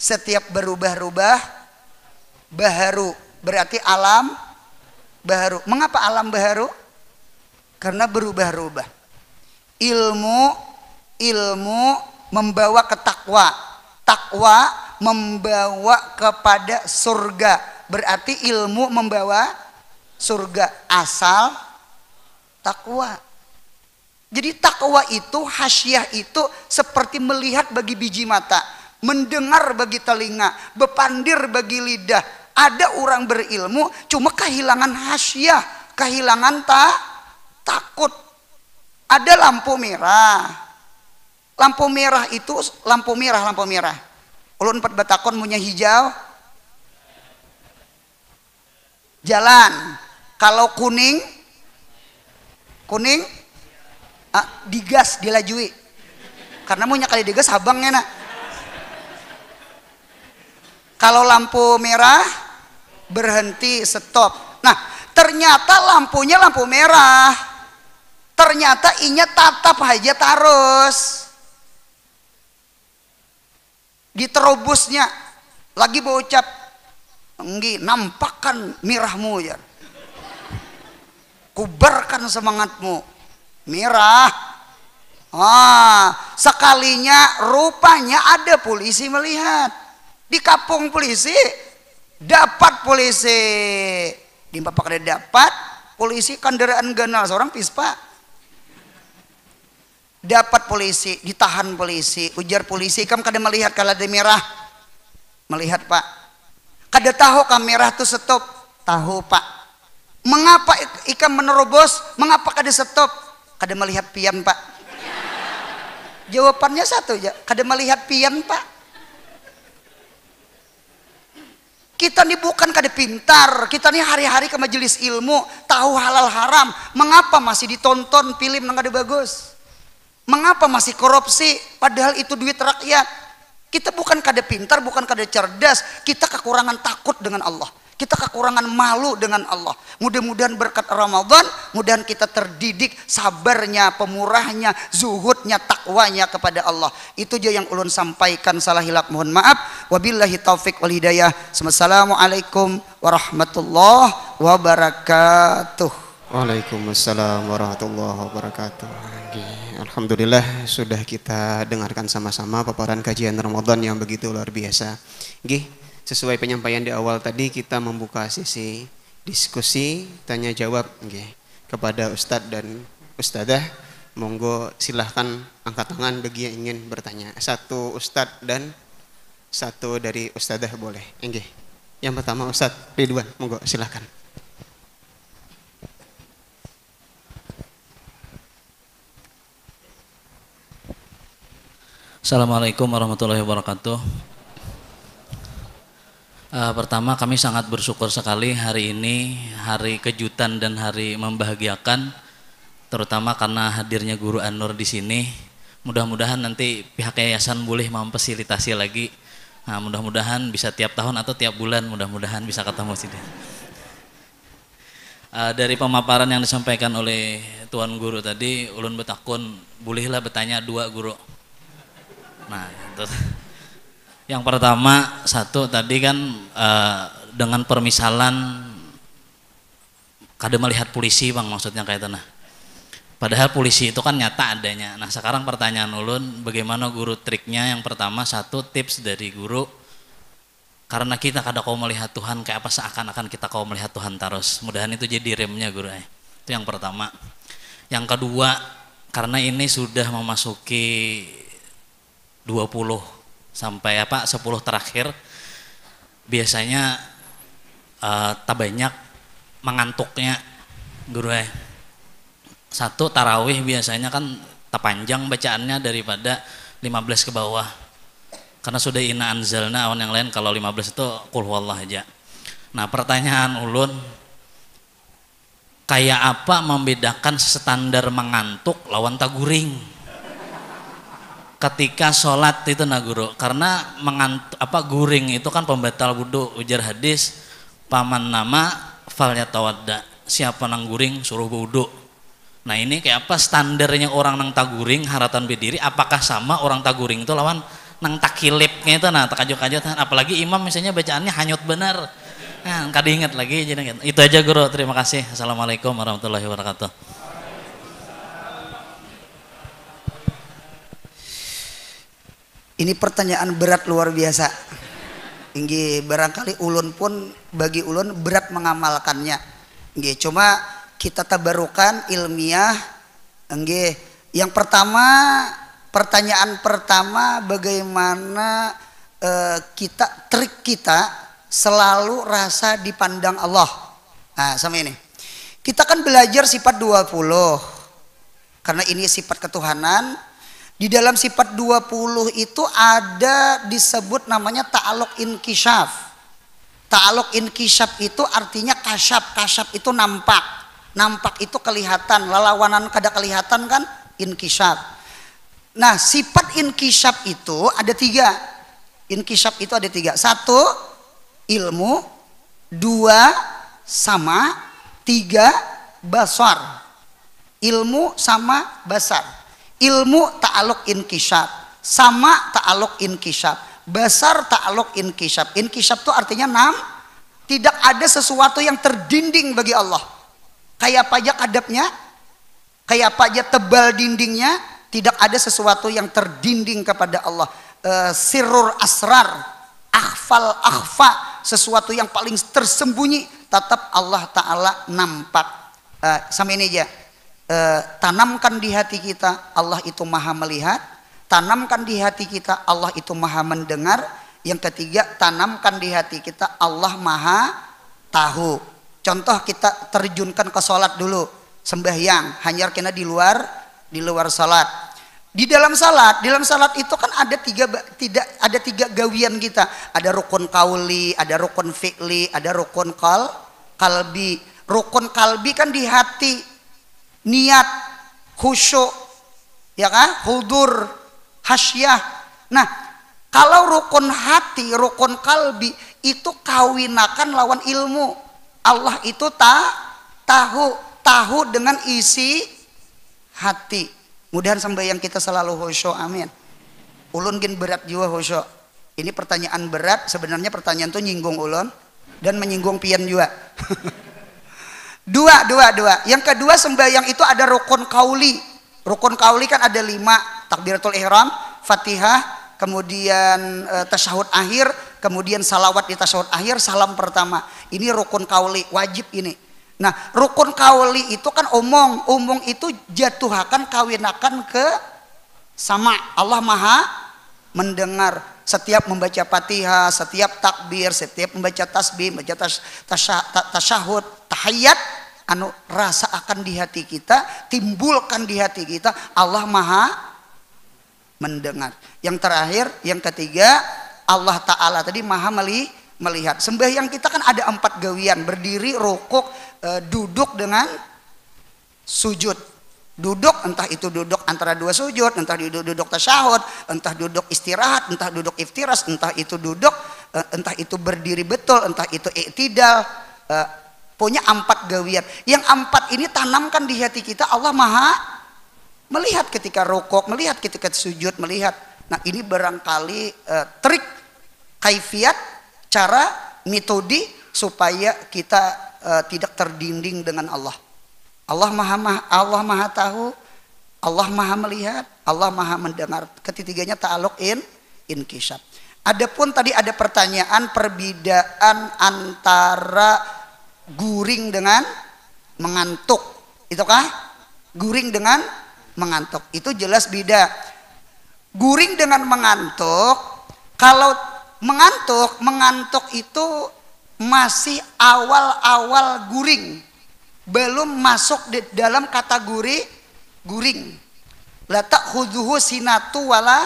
setiap berubah-ubah baharu. Berarti alam baharu. Mengapa alam baharu? Karena berubah-ubah ilmu ilmu membawa ke takwa takwa membawa kepada surga berarti ilmu membawa surga asal takwa jadi takwa itu hasyah itu seperti melihat bagi biji mata, mendengar bagi telinga, bepandir bagi lidah. Ada orang berilmu cuma kehilangan hasyah, kehilangan tak takut. Ada lampu merah. Lampu merah itu lampu merah, lampu merah. Ulun empat batakon punya hijau. Jalan. Kalau kuning kuning ah, digas dilajui karena mau kali digas abangnya nak kalau lampu merah berhenti stop nah ternyata lampunya lampu merah ternyata inya tatap aja terus diterobosnya lagi bocap enggak nampakkan mirahmu ya kubarkan semangatmu merah. Ah, sekalinya rupanya ada polisi melihat. Di kapung polisi dapat polisi. Di bapak dapat polisi kendaraan ganal seorang pispa. Dapat polisi, ditahan polisi, ujar polisi, kamu kada melihat kalau ada merah. Melihat pak. Kada tahu kamera tuh stop. Tahu pak. Mengapa ikan menerobos? Mengapa kada stop? kada melihat pian pak jawabannya satu ya kada melihat pian pak kita ini bukan kada pintar kita ini hari-hari ke majelis ilmu tahu halal haram mengapa masih ditonton film yang ada bagus mengapa masih korupsi padahal itu duit rakyat kita bukan kada pintar bukan kada cerdas kita kekurangan takut dengan Allah kita kekurangan malu dengan Allah. Mudah-mudahan berkat Ramadan, mudahan kita terdidik sabarnya, pemurahnya, zuhudnya, takwanya kepada Allah. Itu aja yang ulun sampaikan salah hilap mohon maaf. Wabillahi taufik wal hidayah. Assalamualaikum warahmatullahi wabarakatuh. Waalaikumsalam warahmatullahi wabarakatuh. Alhamdulillah sudah kita dengarkan sama-sama paparan kajian Ramadan yang begitu luar biasa. Gih, sesuai penyampaian di awal tadi kita membuka sesi diskusi tanya jawab okay, kepada Ustadz dan Ustadzah monggo silahkan angkat tangan bagi yang ingin bertanya satu Ustadz dan satu dari Ustadzah boleh okay. yang pertama Ustadz Ridwan monggo silahkan Assalamualaikum warahmatullahi wabarakatuh Uh, pertama kami sangat bersyukur sekali hari ini hari kejutan dan hari membahagiakan terutama karena hadirnya guru Anur di sini. Mudah-mudahan nanti pihak yayasan boleh memfasilitasi lagi. Nah, mudah-mudahan bisa tiap tahun atau tiap bulan mudah-mudahan bisa ketemu sini. Uh, dari pemaparan yang disampaikan oleh tuan guru tadi, ulun betakun bolehlah bertanya dua guru. Nah, itu. Yang pertama satu tadi kan uh, dengan permisalan kada melihat polisi bang maksudnya kayak itu nah. Padahal polisi itu kan nyata adanya. Nah sekarang pertanyaan ulun bagaimana guru triknya yang pertama satu tips dari guru karena kita kada kau melihat Tuhan kayak apa seakan-akan kita kau melihat Tuhan terus. Mudahan itu jadi remnya guru eh. Itu yang pertama. Yang kedua karena ini sudah memasuki 20 sampai apa 10 terakhir biasanya uh, tak banyak mengantuknya guru eh. Satu tarawih biasanya kan tak panjang bacaannya daripada 15 ke bawah. Karena sudah ina anzalna awan yang lain kalau 15 itu kul aja. Nah, pertanyaan ulun kayak apa membedakan standar mengantuk lawan taguring? Ketika sholat itu nah guru. Karena mengant apa guring itu kan pembatal wudhu ujar hadis paman nama fal yatawadda siapa nang guring suruh wudhu Nah ini kayak apa standarnya orang nang taguring haratan berdiri apakah sama orang taguring itu lawan nang takilipnya itu? Nah takajut-kajut apalagi imam misalnya bacaannya hanyut benar. Nah ingat lagi jadi itu aja guru. Terima kasih. Assalamualaikum warahmatullahi wabarakatuh ini pertanyaan berat luar biasa Inggi barangkali ulun pun bagi ulun berat mengamalkannya. Inggi cuma kita tabarukan ilmiah. Inggi yang pertama pertanyaan pertama bagaimana uh, kita trik kita selalu rasa dipandang Allah. Nah, sama ini. Kita kan belajar sifat 20. Karena ini sifat ketuhanan, di dalam sifat 20 itu ada disebut namanya ta'aluk inkishaf. Ta'aluk inkishaf itu artinya kasyaf. Kasyaf itu nampak. Nampak itu kelihatan. Lelawanan kada kelihatan kan inkishaf. Nah sifat inkishaf itu ada tiga. Inkishaf itu ada tiga. Satu ilmu. Dua sama. Tiga basar. Ilmu sama basar ilmu ta'aluk inkisab. Sama ta'aluk inkisab. Besar ta'aluk inkisab. Inkisab itu artinya enam tidak ada sesuatu yang terdinding bagi Allah. Kayak apa aja kadapnya kayak apa aja tebal dindingnya? Tidak ada sesuatu yang terdinding kepada Allah. E, sirrur asrar akhfal akhfa sesuatu yang paling tersembunyi tetap Allah Ta'ala nampak. E, sama ini aja eh, tanamkan di hati kita Allah itu maha melihat. Tanamkan di hati kita Allah itu maha mendengar. Yang ketiga tanamkan di hati kita Allah maha tahu. Contoh kita terjunkan ke sholat dulu sembahyang hanya kena di luar di luar sholat. Di dalam salat, di dalam salat itu kan ada tiga tidak ada tiga gawian kita. Ada rukun kauli, ada rukun fi'li, ada rukun kal kalbi. Rukun kalbi kan di hati, niat, khusyuk, ya kan? Hudur, hasyah. Nah, kalau rukun hati, rukun kalbi itu kawinakan lawan ilmu. Allah itu tak tahu, tahu dengan isi hati. Mudahan yang kita selalu khusyuk. Amin. Ulun gin berat juga khusyuk. Ini pertanyaan berat, sebenarnya pertanyaan itu nyinggung ulun dan menyinggung pian juga. Dua, dua, dua. Yang kedua sembahyang itu ada rukun kauli. Rukun kauli kan ada lima. Takbiratul ihram, fatihah, kemudian e, tasyahud akhir, kemudian salawat di tasyahud akhir, salam pertama. Ini rukun kauli, wajib ini. Nah, rukun kauli itu kan omong. Omong itu jatuhakan, kawinakan ke sama. Allah maha mendengar setiap membaca fatihah, setiap takbir, setiap membaca tasbih, membaca tasyahud, tahiyat, anu rasa akan di hati kita, timbulkan di hati kita, Allah maha mendengar. Yang terakhir, yang ketiga, Allah Ta'ala tadi maha meli, melihat. Sembahyang kita kan ada empat gawian, berdiri, rokok, e, duduk dengan sujud duduk entah itu duduk antara dua sujud entah duduk duduk tasyahud entah duduk istirahat entah duduk iftiras entah itu duduk eh, entah itu berdiri betul entah itu iktidal eh, punya empat gawian yang empat ini tanamkan di hati kita Allah maha melihat ketika rokok melihat ketika sujud melihat nah ini barangkali uh, trik kaifiat cara metode supaya kita uh, tidak terdinding dengan Allah Allah maha, maha Allah maha tahu, Allah maha melihat, Allah maha mendengar. Ketiganya ta'aluk in inkisab. Adapun tadi ada pertanyaan perbedaan antara guring dengan mengantuk. Itukah? Guring dengan mengantuk. Itu jelas beda. Guring dengan mengantuk, kalau mengantuk, mengantuk itu masih awal-awal guring belum masuk di dalam kategori guring. Letak khuduhu sinatu wala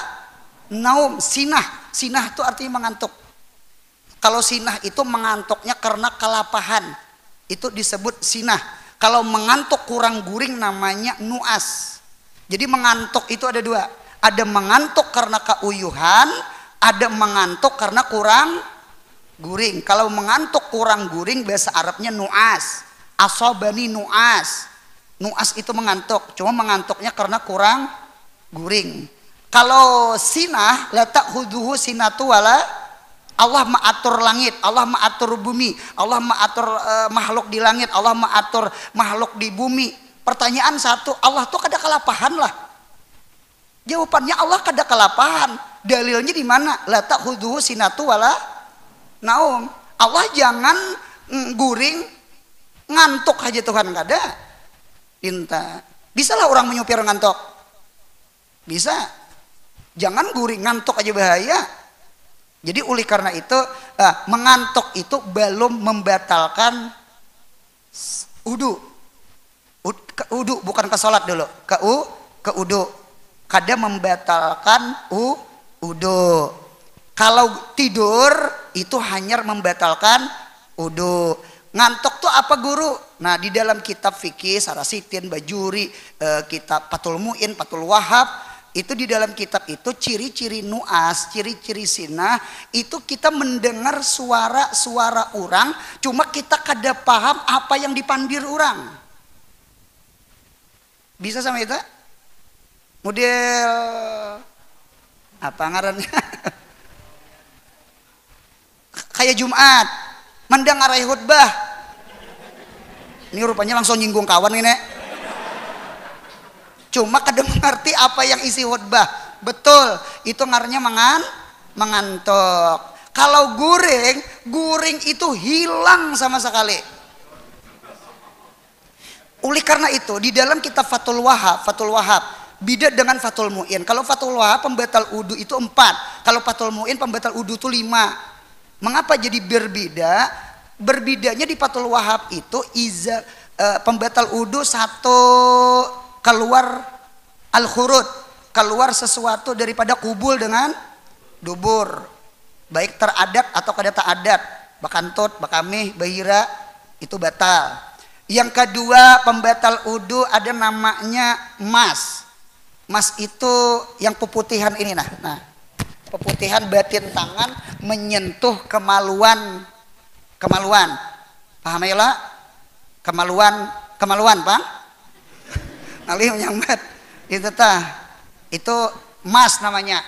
naum sinah. Sinah itu artinya mengantuk. Kalau sinah itu mengantuknya karena kelapahan. Itu disebut sinah. Kalau mengantuk kurang guring namanya nuas. Jadi mengantuk itu ada dua. Ada mengantuk karena keuyuhan, ada mengantuk karena kurang guring. Kalau mengantuk kurang guring bahasa Arabnya nuas asobani nuas Nuas itu mengantuk, cuma mengantuknya karena kurang guring. Kalau sinah, letak huduhu sinatu wala Allah mengatur langit, Allah mengatur bumi, Allah mengatur uh, makhluk di langit, Allah mengatur makhluk di bumi. Pertanyaan satu, Allah tuh kada kelapahan lah. Jawabannya Allah kada kelapahan. Dalilnya di mana? La ta'khudhuhu sinatu wala naum. Allah jangan guring ngantuk aja Tuhan kada. Bisa lah orang menyupir ngantuk. Bisa. Jangan guring ngantuk aja bahaya jadi oleh karena itu uh, mengantuk itu belum membatalkan udu. Udu bukan ke sholat dulu, ke u ke udu. Kada membatalkan u udu. Kalau tidur itu hanya membatalkan udu. Ngantuk tuh apa guru? Nah di dalam kitab fikih, Sarasitin, Bajuri, uh, kitab Patul Muin, Patul Wahab, itu di dalam kitab itu ciri-ciri nuas, ciri-ciri sinah itu kita mendengar suara-suara orang, cuma kita kada paham apa yang dipandir orang. Bisa sama itu? Model apa ngarannya? Kayak Jumat, mendengar khutbah. Ini rupanya langsung nyinggung kawan ini. Cuma kadang mengerti apa yang isi khutbah. Betul, itu ngarnya mengan, mengantuk. Kalau guring, guring itu hilang sama sekali. Oleh karena itu, di dalam kitab Fatul Wahab, Fatul Wahab, beda dengan Fatul Mu'in. Kalau Fatul Wahab pembatal udu itu empat. Kalau Fatul Mu'in pembatal udu itu lima. Mengapa jadi berbeda? Berbedanya di Fatul Wahab itu iza, uh, pembatal udu satu keluar al khurud keluar sesuatu daripada kubul dengan dubur. Baik teradat atau kada adat bakantut bakamih bahira itu batal. Yang kedua pembatal udu ada namanya mas. Mas itu yang peputihan ini nah nah. Peputihan batin tangan menyentuh kemaluan kemaluan. Paham ya kemaluan kemaluan pak alih menyambat itu tah itu emas namanya.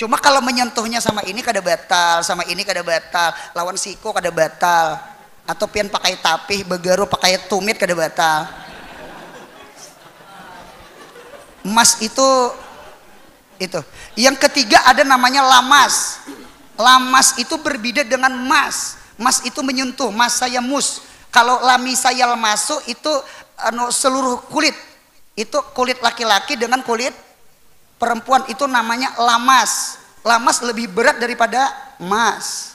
Cuma kalau menyentuhnya sama ini kada batal sama ini kada batal. Lawan siko kada batal. Atau pian pakai tapih begaru pakai tumit kada batal. Emas itu itu. Yang ketiga ada namanya lamas. Lamas itu berbeda dengan emas emas itu menyentuh mas saya mus. Kalau lami saya masuk itu anu, seluruh kulit itu kulit laki-laki dengan kulit perempuan. Itu namanya lamas. Lamas lebih berat daripada emas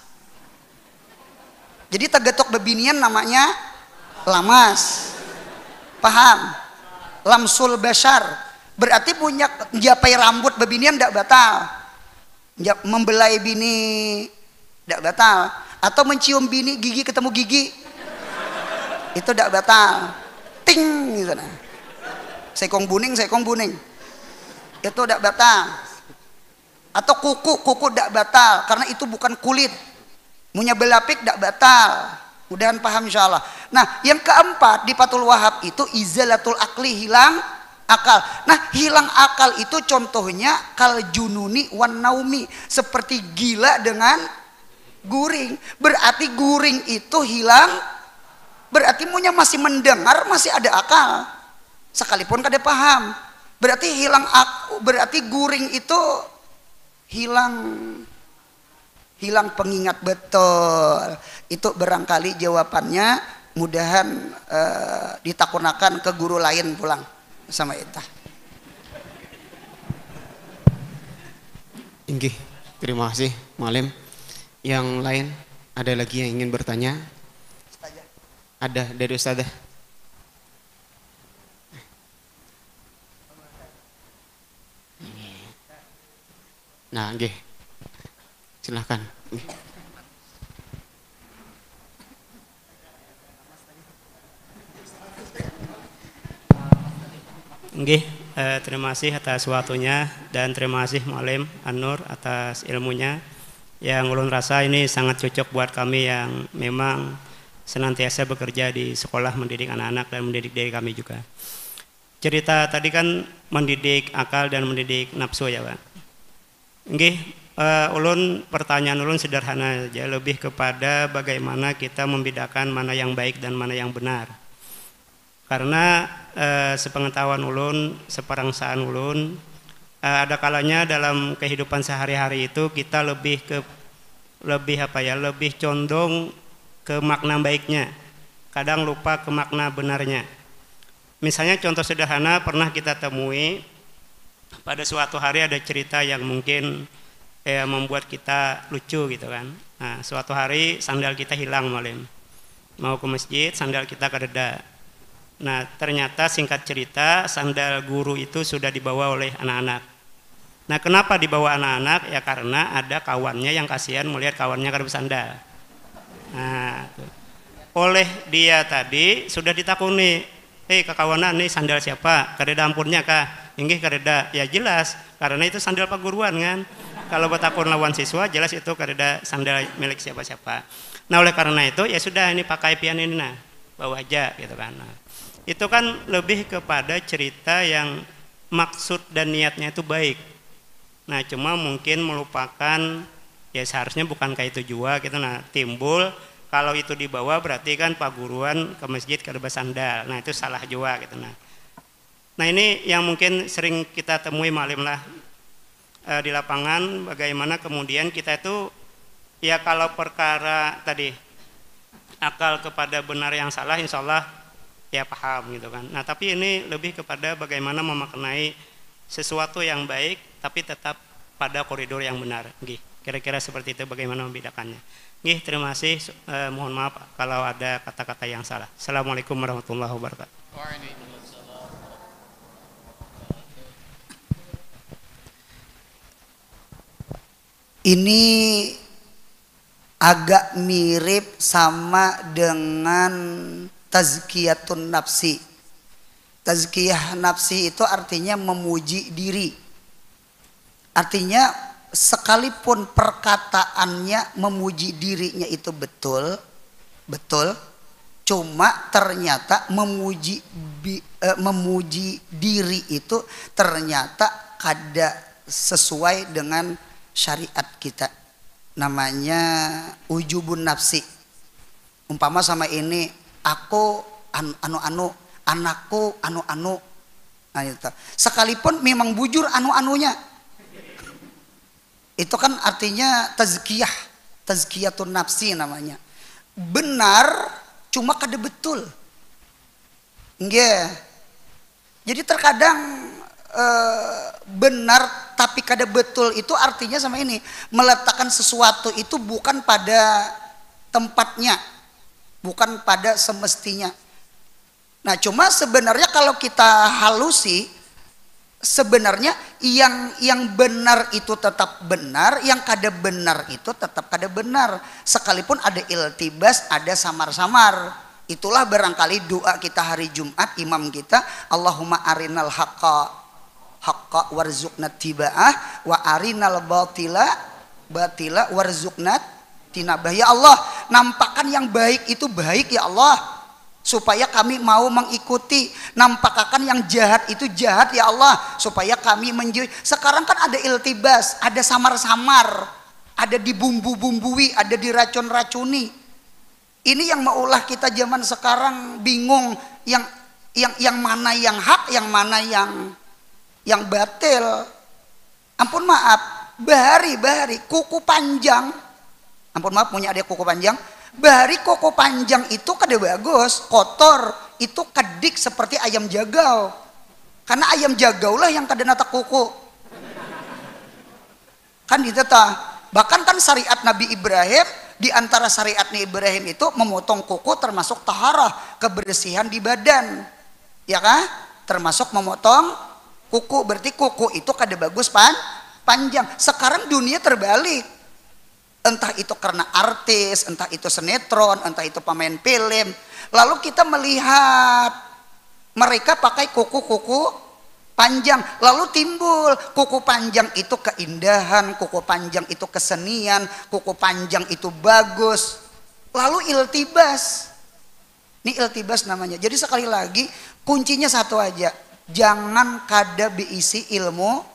jadi tegetok bebinian namanya lamas. Paham? Lamsul besar berarti punya japai rambut bebinian tidak batal. Membelai bini tidak batal. Atau mencium bini gigi ketemu gigi itu tidak batal. Ting gitu nah sekong buning sekong buning. Itu tidak batal. Atau kuku kuku tidak batal karena itu bukan kulit. Punya belapik tidak batal. Mudahan paham insya Allah nah yang keempat di patul wahab itu izalatul akli hilang akal. Nah hilang akal itu contohnya kal jununi wan naumi seperti gila dengan guring. Berarti guring itu hilang berarti punya masih mendengar masih ada akal sekalipun kada paham berarti hilang aku berarti guring itu hilang hilang pengingat betul itu barangkali jawabannya mudahan uh, ditakunakan ke guru lain pulang sama itu Inggih, terima kasih Malim. Yang lain ada lagi yang ingin bertanya? Ada dari Ustazah. Nah, nggih. Silahkan. Nggih, eh, terima kasih atas waktunya dan terima kasih Malim Anur atas ilmunya. Yang ulun rasa ini sangat cocok buat kami yang memang senantiasa bekerja di sekolah mendidik anak-anak dan mendidik diri kami juga. cerita tadi kan mendidik akal dan mendidik nafsu ya Pak. Nggih, uh, ulun pertanyaan ulun sederhana aja lebih kepada bagaimana kita membedakan mana yang baik dan mana yang benar. Karena uh, sepengetahuan ulun, seperangsaan ulun, uh, ada kalanya dalam kehidupan sehari-hari itu kita lebih ke lebih apa ya, lebih condong ke makna baiknya. Kadang lupa ke makna benarnya. Misalnya contoh sederhana pernah kita temui pada suatu hari ada cerita yang mungkin eh, membuat kita lucu gitu kan. Nah, suatu hari sandal kita hilang malam. Mau ke masjid, sandal kita kededa. Nah, ternyata singkat cerita sandal guru itu sudah dibawa oleh anak-anak. Nah, kenapa dibawa anak-anak? Ya karena ada kawannya yang kasihan melihat kawannya kada sandal. Nah, oleh dia tadi sudah ditakuni, hei kekawanan nih sandal siapa? Kareda ampurnya kah? Inggih kareda. Ya jelas. Karena itu sandal perguruan kan? Kalau bertakun lawan siswa jelas itu kareda sandal milik siapa-siapa. Nah oleh karena itu ya sudah ini pakai pian ini nah. Bawa aja gitu kan. Nah, itu kan lebih kepada cerita yang maksud dan niatnya itu baik. Nah cuma mungkin melupakan ya seharusnya bukan kayak itu juga gitu. Nah timbul kalau itu dibawa berarti kan pak guruan ke masjid ke sandal. Nah itu salah juga gitu nah. Nah ini yang mungkin sering kita temui malam lah e, di lapangan bagaimana kemudian kita itu ya kalau perkara tadi akal kepada benar yang salah insya Allah ya paham gitu kan. Nah tapi ini lebih kepada bagaimana memaknai sesuatu yang baik tapi tetap pada koridor yang benar. Kira-kira seperti itu bagaimana membedakannya Nggih, terima kasih. Eh, mohon maaf kalau ada kata-kata yang salah. Assalamualaikum warahmatullahi wabarakatuh. Ini agak mirip sama dengan tazkiyatun nafsi. Tazkiyah nafsi itu artinya memuji diri. Artinya sekalipun perkataannya memuji dirinya itu betul, betul, cuma ternyata memuji bi, e, memuji diri itu ternyata kada sesuai dengan syariat kita. Namanya ujubun nafsi. Umpama sama ini aku anu-anu, anakku anu-anu. Nah, itu. Sekalipun memang bujur anu-anunya, itu kan artinya tazkiyah, tazkiyatun nafsi namanya. Benar cuma kada betul. Nggih. Jadi terkadang e, benar tapi kada betul itu artinya sama ini, meletakkan sesuatu itu bukan pada tempatnya, bukan pada semestinya. Nah, cuma sebenarnya kalau kita halusi sebenarnya yang yang benar itu tetap benar, yang kada benar itu tetap kada benar. Sekalipun ada iltibas, ada samar-samar. Itulah barangkali doa kita hari Jumat imam kita, Allahumma arinal haqqa haqqa warzuqna tiba'ah wa arinal batila batila warzuqna tinabah. Ya Allah, nampakkan yang baik itu baik ya Allah supaya kami mau mengikuti nampakkan yang jahat itu jahat ya Allah. Supaya kami menjauhi sekarang kan ada iltibas ada samar-samar ada dibumbu-bumbui ada diracun-racuni. Ini yang maulah kita zaman sekarang bingung yang yang yang mana yang hak yang mana yang yang batil. Ampun maaf bahari bahari kuku panjang. Ampun maaf punya ada kuku panjang Bari koko panjang itu kada bagus, kotor, itu kedik seperti ayam jagau. Karena ayam jagau lah yang kada nata kuku. Kan ditata. Bahkan kan syariat Nabi Ibrahim di antara syariatnya Ibrahim itu memotong kuku termasuk taharah, kebersihan di badan. Ya kan? Termasuk memotong kuku. Berarti kuku itu kada bagus pan panjang. Sekarang dunia terbalik entah itu karena artis, entah itu sinetron, entah itu pemain film. Lalu kita melihat mereka pakai kuku-kuku panjang, lalu timbul kuku panjang itu keindahan, kuku panjang itu kesenian, kuku panjang itu bagus. Lalu iltibas. Ini iltibas namanya. Jadi sekali lagi kuncinya satu aja. jangan kada beisi ilmu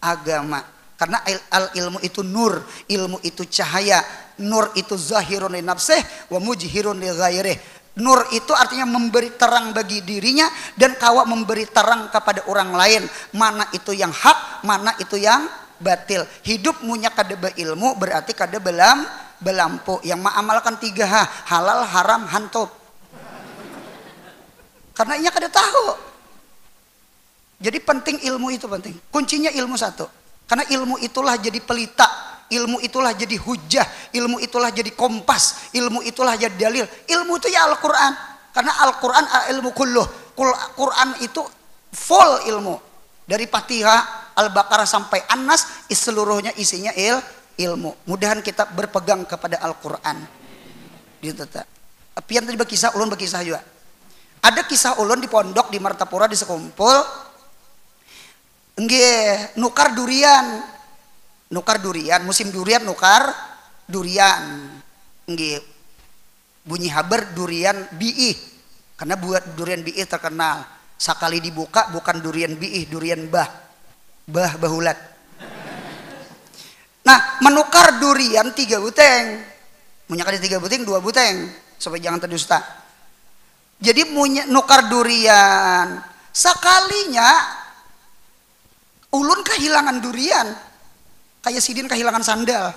agama karena al ilmu itu nur ilmu itu cahaya nur itu zahirun li nafsih wa mujhirun li ghairih nur itu artinya memberi terang bagi dirinya dan kawa memberi terang kepada orang lain mana itu yang hak mana itu yang batil hidup munya kada ilmu berarti kada belam belampu yang mengamalkan tiga ha halal haram hantop karena ia kada tahu. Jadi penting ilmu itu penting. Kuncinya ilmu satu. Karena ilmu itulah jadi pelita, ilmu itulah jadi hujah, ilmu itulah jadi kompas, ilmu itulah jadi dalil. Ilmu itu ya Al-Qur'an. Karena Al-Qur'an ilmu kulluh. Quran itu full ilmu. Dari Fatihah, Al-Baqarah sampai An-Nas seluruhnya isinya il ilmu. Mudahan kita berpegang kepada Al-Qur'an. Gitu tak. Pian tadi berkisah, ulun berkisah juga. Ada kisah ulun di pondok di Martapura di sekumpul. Nggih, nukar durian. Nukar durian, musim durian nukar durian. Nggih. Bunyi haber durian biih. Karena buat durian biih terkenal. Sekali dibuka bukan durian biih, durian bah. Bah bahulat. Nah, menukar durian tiga buteng. Punya tiga buteng, dua buteng. Supaya jangan terdusta jadi nukar durian. Sekalinya ulun kehilangan durian. Kayak sidin kehilangan sandal.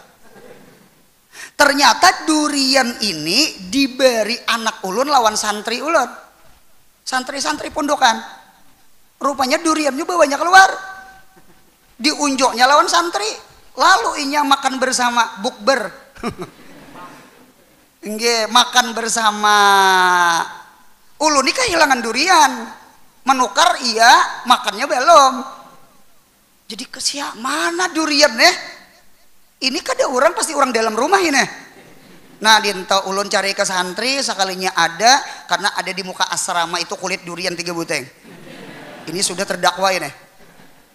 Ternyata durian ini diberi anak ulun lawan santri ulun. Santri-santri pondokan. Rupanya duriannya banyak keluar. Diunjuknya lawan santri. Lalu inya makan bersama bukber. Nge, makan bersama Ulu ini kehilangan durian. Menukar iya, makannya belum. Jadi kesia mana durian nih? Ini kada orang pasti orang dalam rumah ini. Nah, dinta ulun cari ke santri sekalinya ada karena ada di muka asrama itu kulit durian tiga buteng. Ini sudah terdakwa ini.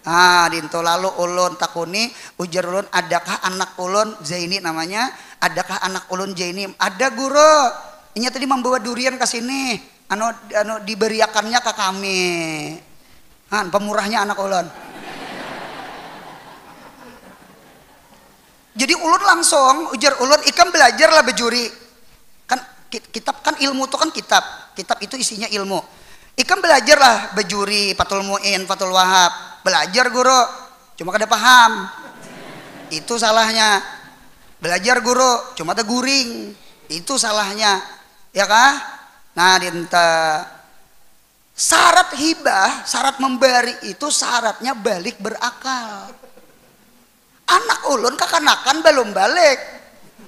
Ah, dinto lalu ulun takuni ujar ulun adakah anak ulun Zaini namanya? Adakah anak ulun Zaini? Ada guru. Ini tadi membawa durian ke sini anu anu diberiakannya ke kami Han, pemurahnya anak ulun jadi ulun langsung ujar ulun ikan belajar lah bejuri. Kan kitab kan ilmu itu kan kitab. Kitab itu isinya ilmu. Ikan belajar lah bejuri patul muin patul wahab belajar guru. Cuma kada paham. Itu salahnya. Belajar guru. Cuma ada guring. Itu salahnya. Ya kah? Nah, dinta syarat hibah, syarat memberi itu syaratnya balik berakal. Anak ulun kekanakan belum balik.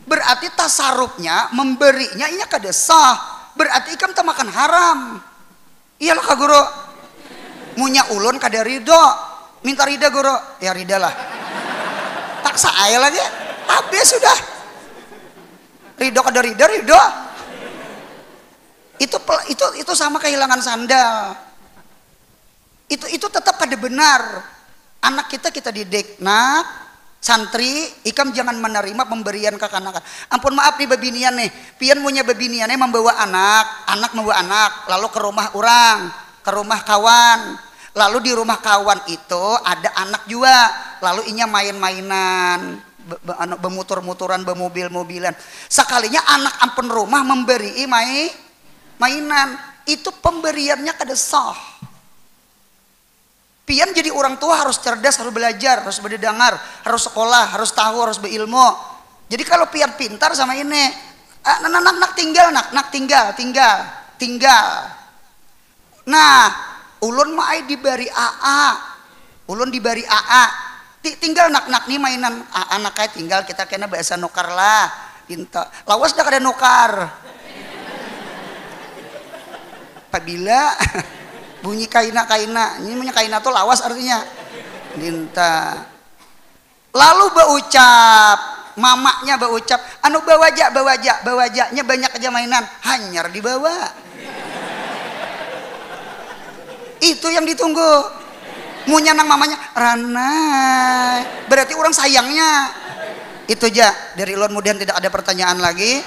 Berarti tasarufnya, memberinya ini kada sah. Berarti ikam makan haram. Iyalah kak guru. Munya ulun kada ridho. Minta rida guru. Ya rida lah. Tak saya lagi. Habis sudah. Ridho kada rida, ridho itu itu itu sama kehilangan sandal itu itu tetap pada benar anak kita kita didik nak santri ikam jangan menerima pemberian kekanakan ampun maaf nih bebinian nih. Pian punya bebiniannya membawa anak anak membawa anak lalu ke rumah orang ke rumah kawan. Lalu di rumah kawan itu ada anak juga lalu inya main-mainan anu, bemutur-muturan bemobil-mobilan sekalinya anak ampun rumah memberi mai mainan. Itu pemberiannya kada sah pian jadi orang tua harus cerdas harus belajar harus berdengar harus sekolah harus tahu harus berilmu. Jadi kalau pian pintar sama ini ah, nak, tinggal nak nak tinggal tinggal tinggal. Nah ulun mai diberi AA ulun diberi AA tinggal nak nak nih mainan anak tinggal kita kena bahasa nukar lah. Pinta lawas dah kada nukar. Apabila bunyi kaina kaina ini punya kaina tuh lawas artinya. Minta lalu berucap mamaknya berucap anu bawajak bawajak bawajaknya banyak aja mainan. Hanyar dibawa itu yang ditunggu. Munya nang mamanya Rana berarti orang sayangnya. Itu aja. Dari ulun kemudian tidak ada pertanyaan lagi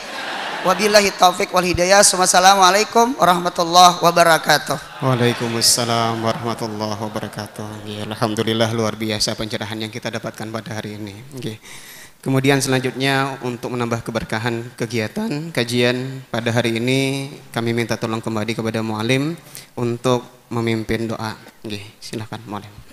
Wabillahi taufik wal hidayah. Wassalamualaikum warahmatullahi wabarakatuh. Waalaikumsalam warahmatullahi wabarakatuh. Ya, Alhamdulillah luar biasa pencerahan yang kita dapatkan pada hari ini. Kemudian selanjutnya untuk menambah keberkahan kegiatan kajian pada hari ini kami minta tolong kembali kepada mualim untuk memimpin doa. Oke, silakan mualim.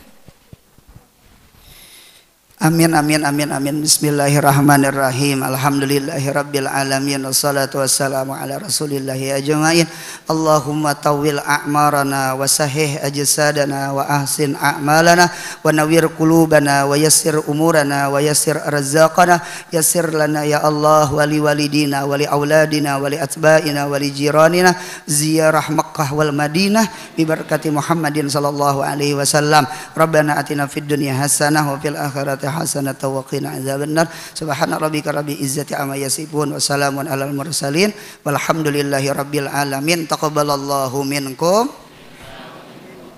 Amin amin amin amin. Bismillahirrahmanirrahim. Alhamdulillahi rabbil alamin. Wassalatu wassalamu ala rasulillahi ajma'in. Allahumma tawil a'marana Wa sahih ajsadana Wa ahsin a'malana Wa nawir kulubana Wa yassir umurana Wa yassir razaqana Yassir lana ya Allah Wali walidina Wali awladina Wali atba'ina Wali jiranina. Ziyarah Makkah wal Madinah Bibarkati Muhammadin sallallahu alaihi wasallam. Rabbana atina fid dunya hasanah Wa fil akhirati hasanata wa qina adzabannar subhana rabbika rabbil izzati amma yasifun wa salamun alal mursalin. Walhamdulillahi rabbil alamin. Taqabbalallahu minkum.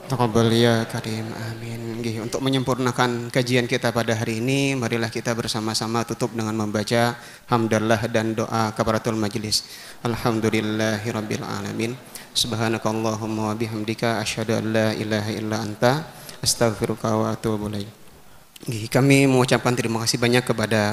Taqabbal ya karim amin. Untuk menyempurnakan kajian kita pada hari ini marilah kita bersama-sama tutup dengan membaca hamdalah dan doa kabaratul majlis. Alhamdulillahi rabbil alamin. Subhanakallahumma wa bihamdika asyhadu an la ilaha illa anta astaghfiruka wa atubu ilaik. Kami mengucapkan terima kasih banyak kepada